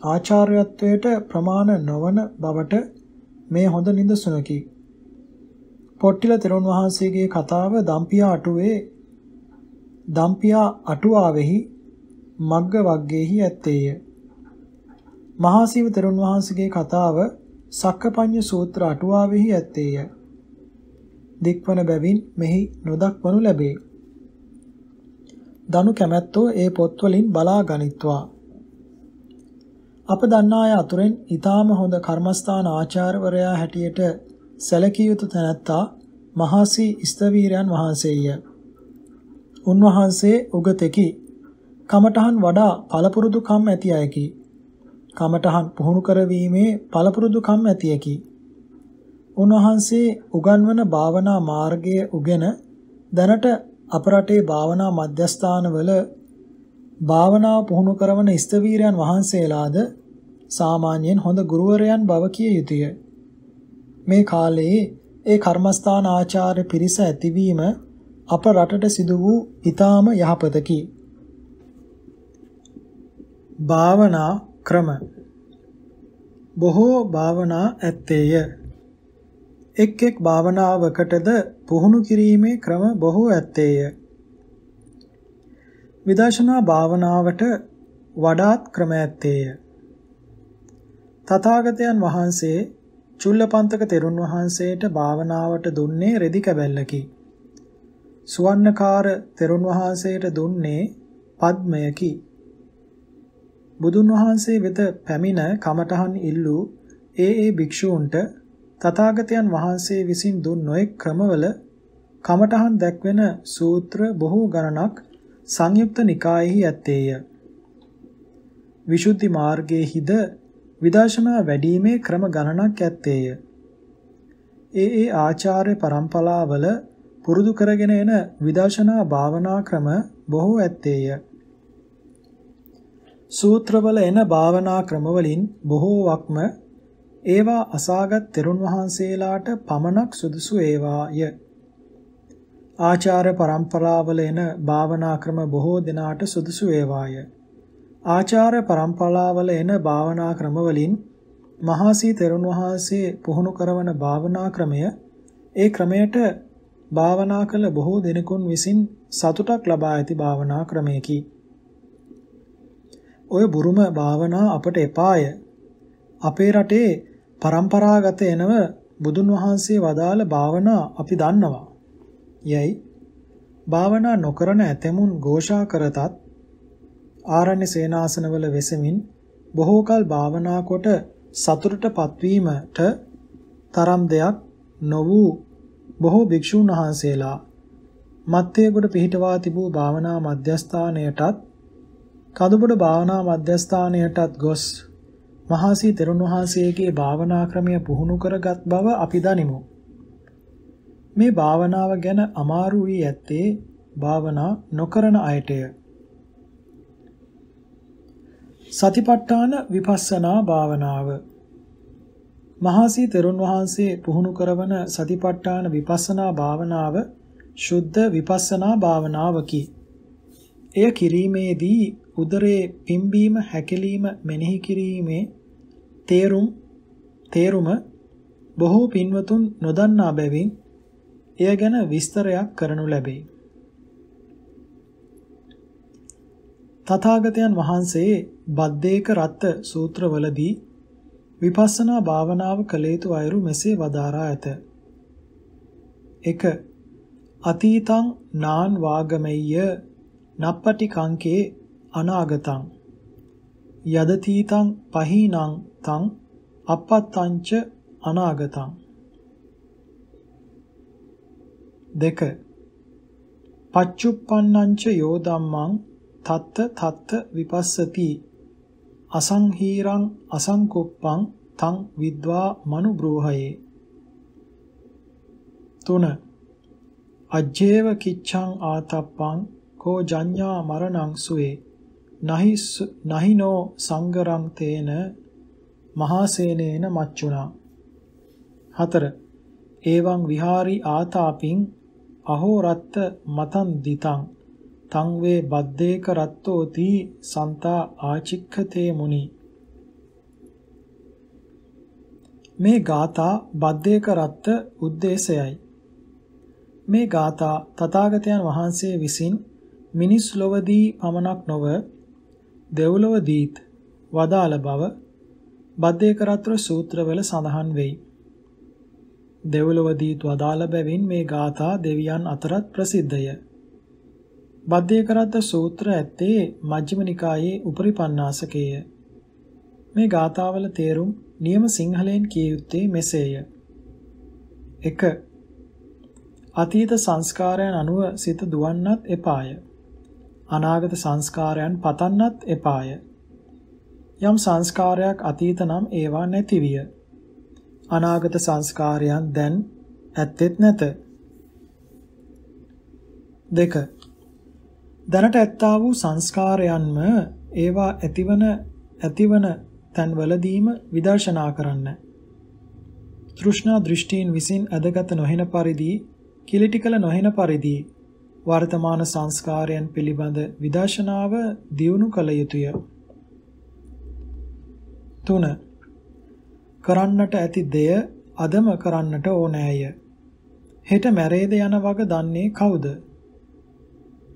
ආචාර්යත්වයට ප්‍රමාණ නොවන බවට මේ හොඳ නිදසුනකි. පොට්ටිල තෙරුන් වහන්සේගේ කතාව දම්පියා අටුවේ දම්පියා අටුවාවෙහි මග්ග වග්ගයේහි ඇත්තේය. මහාසීව තෙරුන් වහන්සේගේ කතාව සක්කපඤ්ඤ සූත්‍ර අටුවාවෙහි ඇත්තේය. දික්වන බැවින් මෙහි නොදක්වනු ලැබේ. දනු කැමැත්තෝ ඒ පොත්වලින් බලා ගනිත්වා. අප දන්නා අය අතුරෙන් ඊටාම හොඳ කර්මස්ථාන ආචාර්යවරයා හැටියට සැලකිය යුතු තැනැත්තා මහසි ස්තවීරයන් වහන්සේය. උන්වහන්සේ උගතෙකි. කමඨහන් වඩා පළපුරුදු කම් ඇති අයකි. කමඨහන් පුහුණු කරවීමේ පළපුරුදුකම් ඇතියකි. උන්වහන්සේ උගන්වන භාවනා මාර්ගය උගෙන දැනට අප රටේ භාවනා මධ්‍යස්ථානවල භාවනාව පුහුණු කරන ස්තවීරයන් වහන්සේලාද සාමාන්‍යයෙන් හොඳ ගුරුවරයන් බව කිය යුතුය. මේ කාලයේ ඒ කර්මස්ථාන ආචාර්ය පිරිස ඇතිවීම අප රටට සිදු වූ ඊටාම යහපතකි. භාවනා ක්‍රම බොහෝ භාවනා ඇත්තේය. එක් එක් භාවනාවකටද පුහුණු කිරීමේ ක්‍රම බොහෝ ඇත්තේය. විදර්ශනා භාවනාවට වඩාත් ක්‍රම ඇත්තේය. තථාගතයන් වහන්සේ චුල්ලපන්තක තෙරුන් වහන්සේට භාවනාවට දුන්නේ රෙදි කැබැල්ලකි. සුවන්නකාර තෙරුන් වහන්සේට දුන්නේ පද්මයකි. බුදුන් වහන්සේ වෙත පැමිණ කමඨහන් ඉල්ලූ ඒ ඒ භික්ෂූන්ට තථාගතයන් වහන්සේ විසින් දුන් නොඑක් ක්‍රමවල කමඨහන් දැක්වෙන සූත්‍ර බොහෝ ගණනක් සංයුක්ත නිකායෙහි ඇත්තේය. විසුද්ධි මාර්ගයේහිද විදර්ශනා වැඩිීමේ ක්‍රම ගණනක් ඇත්තේය. ඒ ඒ ආචාර්ය પરම්පලාවල පුරුදු කරගෙන එන විදර්ශනා භාවනා ක්‍රම බොහෝ ඇත්තේය. සූත්‍රවල එන භාවනා ක්‍රමවලින් බොහෝවක්ම ඒවා අසාගත් තෙරුන් වහන්සේලාට පමණක් සුදුසු ඒවාය. ආචාර પરම්පරාවල එන භාවනා ක්‍රම බොහෝ දෙනාට සුදුසු ඒවාය. ආචාර પરම්පරාවල එන භාවනා ක්‍රම වලින් මහසී තෙරුන් වහන්සේ පුහුණු කරන භාවනා ක්‍රමය ඒ ක්‍රමයට භාවනා කළ බොහෝ දෙනෙකුන් විසින් සතුටක් ලබා ඇති භාවනා ක්‍රමයකි. ඔය බුරුම භාවනා අපට එපාය. අපේ රටේ પરම්පරාගත එනව බුදුන් වහන්සේ වදාළ භාවනා අපි දන්නවා. යැයි භාවනා නොකරන ඇතැමුන් ഘോഷා කරතත් ආරණ්‍ය සේනාසනවල වෙසමින් බොහෝ කල භාවනා කොට සතුටට පත්වීමට තරම් දෙයක් නො වූ බොහෝ භික්ෂූන් වහන්සේලා මත්තේගොඩ පිහිටවා තිබූ භාවනා මධ්‍යස්ථානයටත් කඳුබොඩ භාවනා මධ්‍යස්ථානයටත් ගොස් මහසී තෙරුන් වහන්සේගේ භාවනා ක්‍රමය පුහුණු කරගත් බව අපි දනිමු. මේ භාවනාව ගැන අමාරු වී ඇත්තේ භාවනා නොකරන අයටය. සතිපට්ඨාන විපස්සනා භාවනාව මහසී තෙරුන් වහන්සේ පුහුණු කරවන සතිපට්ඨාන විපස්සනා භාවනාව ශුද්ධ විපස්සනා භාවනාවකි. එය කිරීමේදී උදරේ පිම්බීම හැකිලිම මෙනෙහි කිරීමේ තේරුම් තේරුම බොහෝ පින්වතුන් නොදන්නා බැවින් එය ගැන විස්තරයක් කරනු ලැබේ. තථාගතයන් වහන්සේ බද්දේක රත්ත සූත්‍රවලදී විපස්සනා භාවනාව කළ යුතු අයුරු මෙසේ වදාරා ඇත. 1. අතීතං නාන් වාගමෙය්‍ය නප්පටි කංකේ අනාගතං යදතීතං පහීනං තං අපත්තංච අනාගතං. දෙක. පච්චුප්පන්නංච යෝ ධම්මං තත්ත තත්ත විපස්සති. අසංහීරං අසංකුප්පං තං විද්වා මනුබ්‍රෝහයේ. 3 අජ්ජේව කිච්ඡං ආතප්පං කෝ ජඤ්ඤා මරණං සුවේ. නහි නහිනෝ සංගරං තේන මහසේනේන මච්චුනා 4 එවං විහාරි ආතාපින් අහෝ රත්ත මතං දිතං. තං වේ බද්දේක රත්තෝති සන්තා ආචික්ඛතේ මුනි. මේ ගාථා බද්දේක රත්ත උද්දේශයයි. මේ ගාථා තථාගතයන් වහන්සේ විසින් මිනිස් ලොවදී පමණක් නොව දෙව්ලොවදීත් වදාළ බව බද්දේක රත්‍ර සූත්‍රවල සඳහන් වෙයි දෙව්ලොවදීත් වදාළ බැවින් මේ ගාථා දෙවියන් අතරත් ප්‍රසිද්ධය බද්දේකරද්ද සූත්‍ර ඇත්තේ මජ්ක්‍ධිම නිකායේ උපරිපන්නාසකේය. මේ ගාථාවල තේරුම් නියම සිංහලෙන් කිය යුත්තේ මෙසේය. 1. අතීත සංස්කාරයන් අනුව සිත දුවන්නත් එපාය. අනාගත සංස්කාරයන් පතන්නත් එපාය. යම් සංස්කාරයක් අතීත නම් ඒවා නැතිවිය. අනාගත සංස්කාරයන් දැන් ඇත්තෙත් නැත. දෙක දැනට ඇත්තා වූ සංස්කාරයන්ම ඒවා ඇතිවන ඇතිවන තන්වලදීම විදර්ශනා කරන්න. තෘෂ්ණා දෘෂ්ටීන් විසින් අදගත නොහෙන පරිදි කිලිටි කළ නොහෙන පරිදි වර්තමාන සංස්කාරයන් පිළිබඳ විදර්ශනාව දියුණු කළ යුතුය. 3. කරන්නට ඇති දෙය අදම කරන්නට ඕනෑය. හෙට මැරේද යන වග දන්නේ කවුද?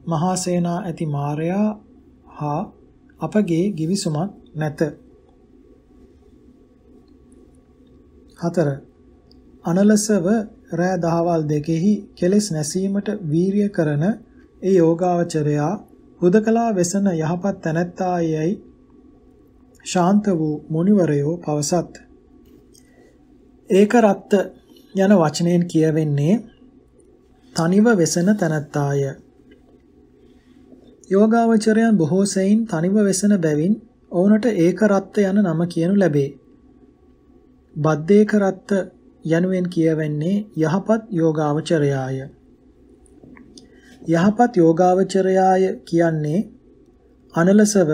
මහා සේනා ඇති මාරයා හා අපගේ givisුමක් නැත. 4. අනලසව රෑ දහවල් දෙකෙහි කෙලෙස් නැසීමට වීරිය කරන ඒ යෝගාවචරයා හුදකලා වෙසන යහපත් තැනැත්තායයි ශාන්ත වූ මුනිවරයෝ පවසත්. ඒක රත්ත යන වචනයෙන් කියවෙන්නේ තනිව වෙසන තැනැත්තාය. යෝගාවචරයන් බොහෝ සෙයින් තනිව වෙසන බැවින් ඔවුනට ඒක රත්ත යන නම කියනු ලැබේ. බද්දේක රත්ත යනුවෙන් කියවෙන්නේ යහපත් යෝගාවචරයාය. යහපත් යෝගාවචරයාය කියන්නේ අනලසව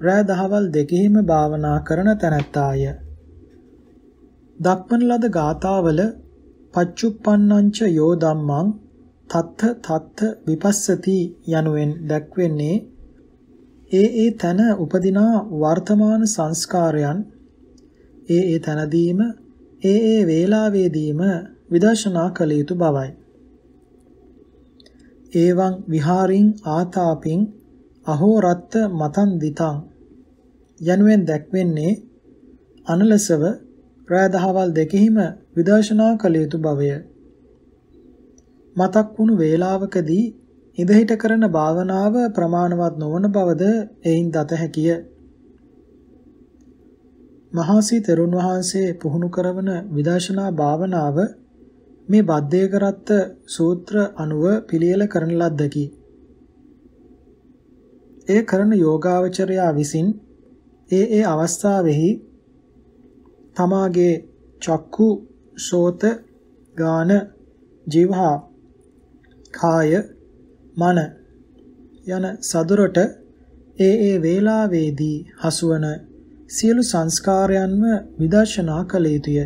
රෑ දහවල් දෙකෙහිම භාවනා කරන තැනැත්තාය. දක්වන ලද ගාථාවල පච්චුප්පන්නංච යෝ ධම්මං තත්ත තත්ත විපස්සති යනුවෙන් දැක්වෙන්නේ ඒ ඒ තන උපදිනා වර්තමාන සංස්කාරයන් ඒ ඒ තනදීම ඒ ඒ වේලාවේදීම විදර්ශනා කළ යුතු බවයි. ඒවං විහාරින් ආතාපින් අහෝ රත්ත මතන් දිතං යනුවෙන් දැක්වෙන්නේ අනලසව රෑ දහවල් දෙකෙහිම විදර්ශනා කළ යුතු බවය. මතක් වුණු වේලාවකදී ඉඳහිට කරන භාවනාව ප්‍රමාණවත් නොවන බවද එයින් දත හැකිය. මහසී තෙරුන් වහන්සේ පුහුණු කරවන විදර්ශනා භාවනාව මේ බද්දේකරත්ත සූත්‍ර අනුව පිළියෙල කරන ලද්දකි. ඒ කරන යෝගාවචරයා විසින් ඒ ඒ අවස්ථාවෙහි තමාගේ චක්කු සෝත ගාන ජීවහා කාය මන යන සදොරට ඒ ඒ වේලාවේදී හසුවන සියලු සංස්කාරයන්ම විදර්ශනා කළ යුතුය.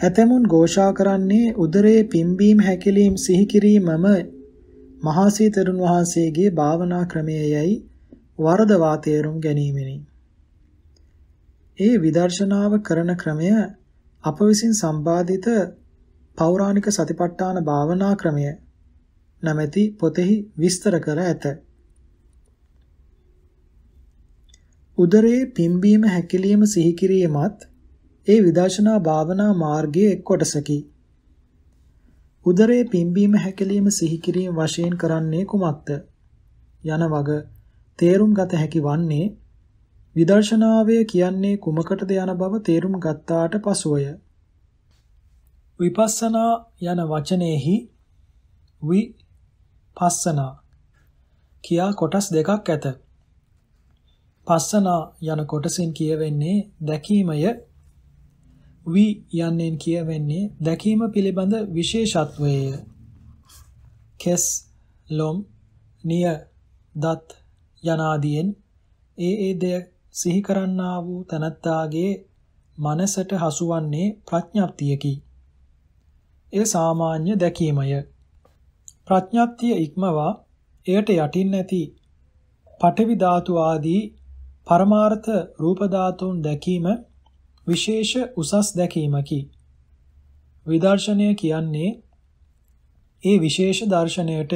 ඇතමුන් ഘോഷා කරන්නේ උදරයේ පිම්බීම හැකිලීම් සිහි කිරීමම මහසී තෙරුන් වහන්සේගේ භාවනා ක්‍රමයේයි වරදවා තේරුම් ගැනීමෙනි. ඒ විදර්ශනාව කරන ක්‍රමය අප විසින් සම්පාදිත පෞරාණික සතිපට්ඨාන භාවනා ක්‍රමය නැමැති පොතෙහි විස්තර කර ඇත. උදරයේ පිම්බීම හැකිලිම සිහි කිරීමත් ඒ විදර්ශනා භාවනා මාර්ගයේ එක් කොටසකි. උදරයේ පිම්බීම හැකිලිම සිහි කිරීම වශයෙන් කරන්නේ කුමක්ද? යන වග තේරුම් ගත හැකි වන්නේ විදර්ශනාවය කියන්නේ කුමකටද යන බව තේරුම් ගත්තාට පසුවය. විපස්සනා යන වචනේහි විපස්සනා කියා කොටස් දෙකක් ඇත. පස්සනා යන කොටසින් කියවෙන්නේ දැකීමය. වි යන්නෙන් කියවෙන්නේ දැකීම පිළිබඳ විශේෂත්වය. කෙස් ලොම් නිය දත් යනාදීන් ඒ ඒ දෙය සිහි කරන්නා වූ තනත්තාගේ මනසට හසුවන්නේ ප්‍රඥප්තියකි. ඒ සාමාන්‍ය දැකීමය. ප්‍රඥප්තිය ඉක්මවා එයට යටින් නැති පඨවි ධාතු ආදී පරමාර්ථ රූප ධාතුන් දැකීම විශේෂ උසස් දැකීමකි. විදර්ශනය කියන්නේ ඒ විශේෂ දර්ශනයට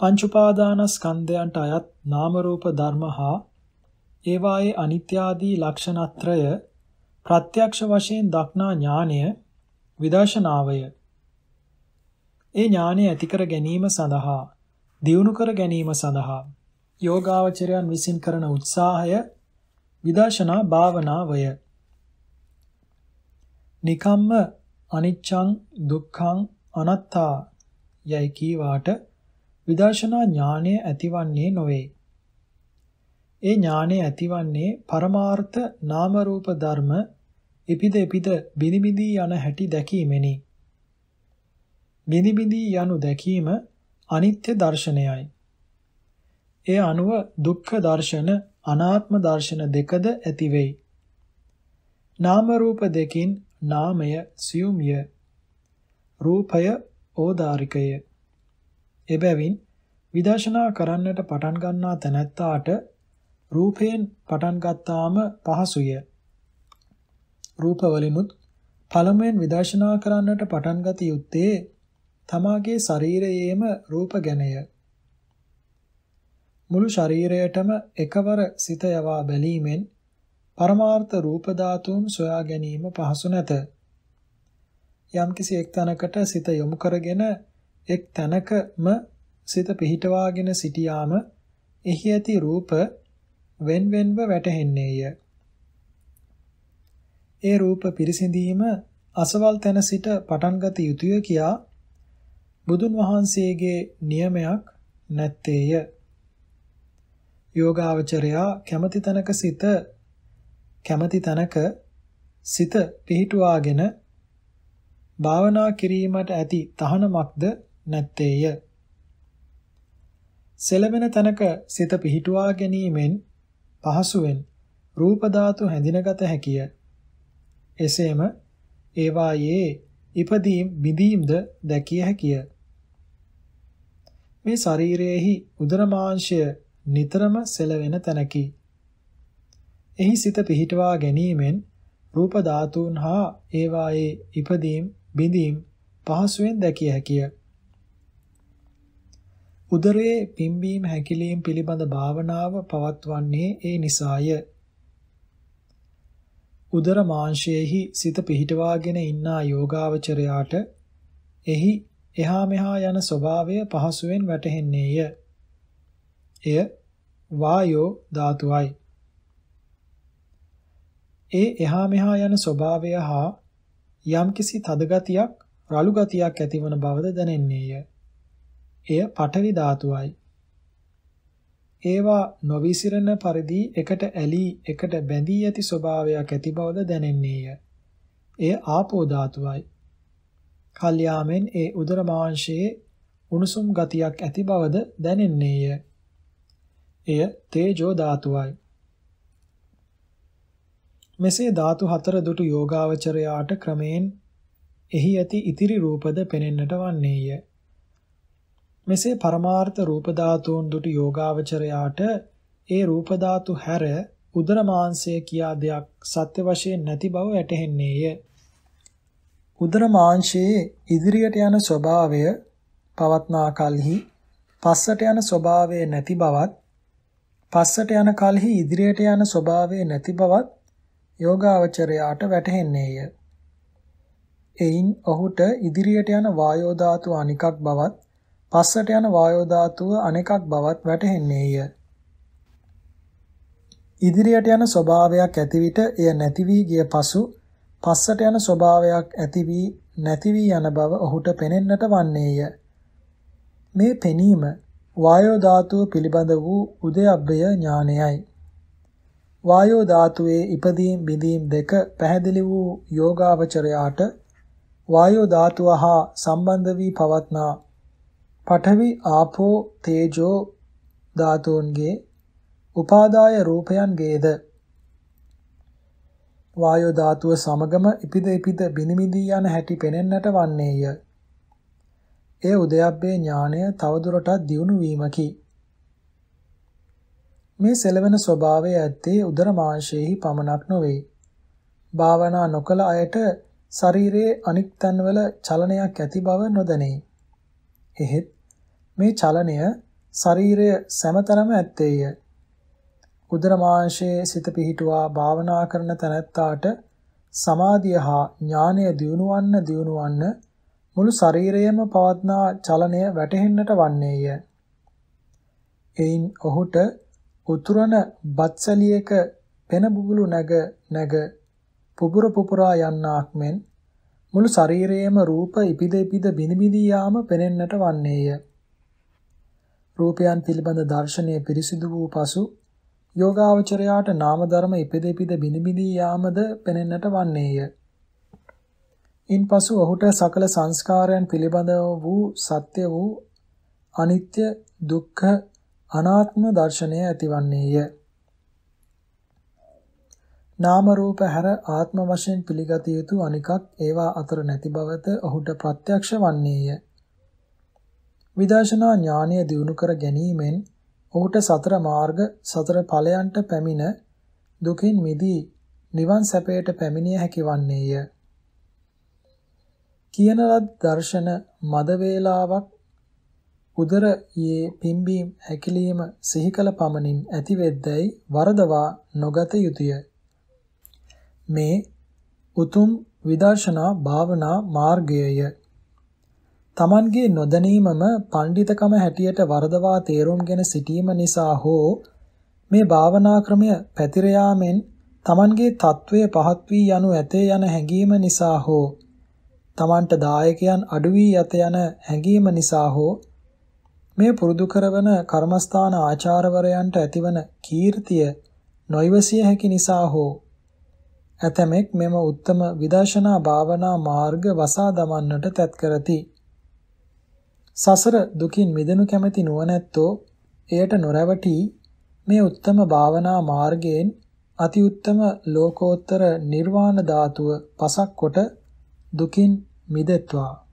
පංච උපාදානස්කන්ධයන්ට අයත් නාම රූප ධර්ම හා ඒවායේ අනිත්‍ය ආදී ලක්ෂණත්‍රය ප්‍රත්‍යක්ෂ වශයෙන් දක්නා ඥානය විදර්ශනාවය. ඒ ඥානය ඇති කර ගැනීම සඳහා දියුණු කර ගැනීම සඳහා යෝගාවචරයන් විසින් කරන උත්සාහය විදර්ශනා භාවනාවය. නිකම්ම අනිච්චං දුක්ඛං අනත්තා යයි කීවාට විදර්ශනා ඥානය ඇතිවන්නේ නොවේ. ඒ ඥානය ඇතිවන්නේ පරමාර්ථ නාම රූප ධර්ම ඉපිද ඉපිද බිනිබිදී යන හැටි දැකීමෙනි. බිනිබිදී යනු දැකීම අනිත්‍ය දර්ශනයයි. ඒ අනුව දුක්ඛ දර්ශන අනාත්ම දර්ශන දෙකද ඇති වෙයි. නාම රූප දෙකින් නාමය සියුම්ය රූපය ඕදාරිකය එබැවින් විදර්ශනා කරන්නට පටන් ගන්නා තැනැත්තාට රූපයෙන් පටන් ගත්තාම පහසුය. රූපවලිනුත් පළමුවෙන් විදර්ශනා කරන්නට පටන් ගත යුත්තේ තමාගේ ශරීරයේම රූප ගැනය. මුළු ශරීරයටම එකවර සිත යවා බැලීමෙන් පරමාර්ථ රූප ධාතුන් සොයා ගැනීම පහසු නැත. යම්කිසි එක් තැනකට සිත යොමු කරගෙන එක් තැනකම සිත පිහිටවාගෙන සිටියාම එහි ඇති රූප wen wenව වැටහෙන්නේය. ඒ රූප පිරිසිඳීම අසවල් තැන සිට පටන්ගත යුතුය කියා බුදුන් වහන්සේගේ නියමයක් නැත්තේය. යෝගාවචරයා කැමති තැනක සිත කැමති තැනක සිත පිහිටුවාගෙන භාවනා කිරීමට ඇති තහනමක්ද නැත්තේය. සෙලවෙන තැනක සිත පිහිටුවා ගැනීමෙන් පහසුවෙන් රූප ධාතු හැඳිනගත හැකිය. එසේම ඒවායේ ඉපදීම් බිඳීම්ද දැකිය හැකිය. මේ ශරීරයේහි උදර මාංශය නිතරම සෙලවෙන තැනකි. එහි සිත පිහිටවා ගැනීමෙන් රූප ධාතුන් හා ඒවායේ ඉපදීම් බිඳීම් පහසුවෙන් දැකිය හැකිය. උදරයේ පිම්බීම හැකිලීම් පිළිබඳ භාවනාව පවත්වන්නේ ඒ නිසාය. උදර මාංශයේහි සිත පිහිටවාගෙන ඉන්නා යෝගාවචරයාට එහි එහා මෙහා යන ස්වභාවය පහසුවෙන් වැටහෙන්නේය. එය වායෝ ධාතුවයි. ඒ එහා මෙහා යන ස්වභාවය හා යම්කිසි තද ගතියක් රළු ගතියක් ඇතිවන බවද දැනෙන්නේය. එය පඨවි ධාතුවයි. ඒවා නොවිසිරෙන පරිදි එකට ඇලී එකට බැඳී ඇති ස්වභාවයක් ඇති බවද දැනෙන්නේය. එය ආපෝ ධාතුවයි. කල්යාමෙන් ඒ උදර මාංශයේ උණුසුම් ගතියක් ඇති බවද දැනෙන්නේය. එය තේජෝ ධාතුවයි. මෙසේ ධාතු හතර දුටු යෝගාවචරයාට ක්‍රමයෙන් එහි ඇති ඉතිරි රූපද පෙනෙන්නට වන්නේය. මෙසේ පරමාර්ථ රූප ධාතුන් දුටු යෝගාවචරයාට ඒ රූප ධාතු හැර උදර මාංශය කියා දෙයක් සත්‍ය වශයෙන් නැති බව වැටහෙන්නේය. උදර මාංශයේ ඉදිරියට යන ස්වභාවය පවත්නා කලෙහි පස්සට යන ස්වභාවය නැති බවත් පස්සට යන කලෙහි ඉදිරියට යන ස්වභාවය නැති බවත් යෝගාවචරයාට වැටහෙන්නේය. එයින් ඔහුට ඉදිරියට යන වායෝ ධාතු අනිකක් බවත් පස්සට යන වායෝ ධාතුව අනෙකක් බවත් වැටහෙන්නේය. ඉදිරියට යන ස්වභාවයක් ඇති විට එය නැති වී ගිය පසු පස්සට යන ස්වභාවයක් ඇති වී නැති වී යන බව ඔහුට පෙනෙන්නට වන්නේය. මේ පෙනීම වායෝ ධාතුව පිළිබඳ වූ උදයබ්බය ඥානයයි. වායෝ ධාතුවේ ඉපදීම් බිඳීම් දෙක පැහැදිලි වූ යෝගාවචරයාට වායෝ ධාතුව හා සම්බන්ධ වී පවත්නා පඨවි ආපෝ තේජෝ ධාතුන්ගේ උපාදාය රූපයන්ගේද වායෝ ධාතුව සමගම ඉපිද ඉපිද බිනිමිදී යන හැටි පෙනෙන්නට වන්නේය. එය උදයබ්බේ ඥානය තවදුරටත් දියුණු වීමකි. මේ සෙලවෙන ස්වභාවය ඇත්තේ උදර මාංශයේහි පමණක් නොවේ. භාවනා නොකල අයට ශරීරයේ අනික් තන්වල චලනයක් ඇති බව නොදැනේ. එහෙත් මේ චලනය ශරීරය සෑමතැනම ඇත්තේය. උදර මාංශයේ සිත පිහිටුවා භාවනා කරන තැනැත්තාට සමාධිය හා ඥානය දියුණුවන්න දියුණුවන්න මුළු ශරීරයම පවත්නා චලනය වැටහෙන්නට වන්නේය. එයින් ඔහුට උතුරන බත්සලියක පෙන බුබුලු නැග නැග පුපුර පුපුරා යන්නාක් මෙන් මුළු ශරීරයේම රූප ඉපිද ඉපිද බිනිබිදී යාම පෙනෙන්නට වන්නේය. රූපයන් පිළිබඳ දර්ශනය පිරිසිදු වූ පසු යෝගාවචරයාට නාම ධර්ම ඉපදෙපිද බිනිබිදී යාමද පෙනෙන්නට වන්නේය. ඉන්පසු ඔහුට සකල සංස්කාරයන් පිළිබඳව වූ සත්‍ය වූ අනිත්‍ය දුක්ඛ අනාත්ම දර්ශනය ඇතිවන්නේය. නාම රූප හැර ආත්ම වශයෙන් පිළිගත යුතු අනිකක් ඒවා අතර නැති බවද ඔහුට ප්‍රත්‍යක්ෂ වන්නේය. විදර්ශනා ඥානය දියුණු කර ගැනීමෙන් ඔහුට සතර මාර්ග සතර ඵලයන්ට පැමිණ දුකින් මිදී නිවන් සැපයට පැමිණිය හැකි වන්නේය. කියන ලද දර්ශන මද වේලාවක් උදරයේ පිම්බීම හැකිලිම සිහි කළ පමණින් ඇති වෙද්දයි වරදවා නොගත යුතුය. මේ උතුම් විදර්ශනා භාවනා මාර්ගයය. Tamanගේ නොදැනීමම පඬිතකම හැටියට වරදවා තේරුම්ගෙන සිටීම නිසා හෝ මේ භාවනා ක්‍රමය පැතිර යාමෙන් Tamanගේ తත්වය පහත් වී යනු ඇතේ යන හැඟීම නිසා හෝ Tamanට දායකයන් අඩු වී යත යන හැඟීම නිසා හෝ මේ පුරුදු කරවන කර්මස්ථාන ආචාර්යවරයන්ට ඇතිවන කීර්තිය නොයිවසිය හැකි නිසා හෝ ඇතමෙක් මෙම උත්තම විදර්ශනා භාවනා මාර්ග වසා දමන්නට තැත් කරති. සසර දුකින් මිදෙනු කැමැති නුවණැත්තෝ එයට නොරැවටි මේ උත්තම භාවනා මාර්ගයෙන් අති උත්තම ලෝකෝත්තර නිර්වාණ ධාතුව පසක් කොට දුකින් මිදෙත්වා.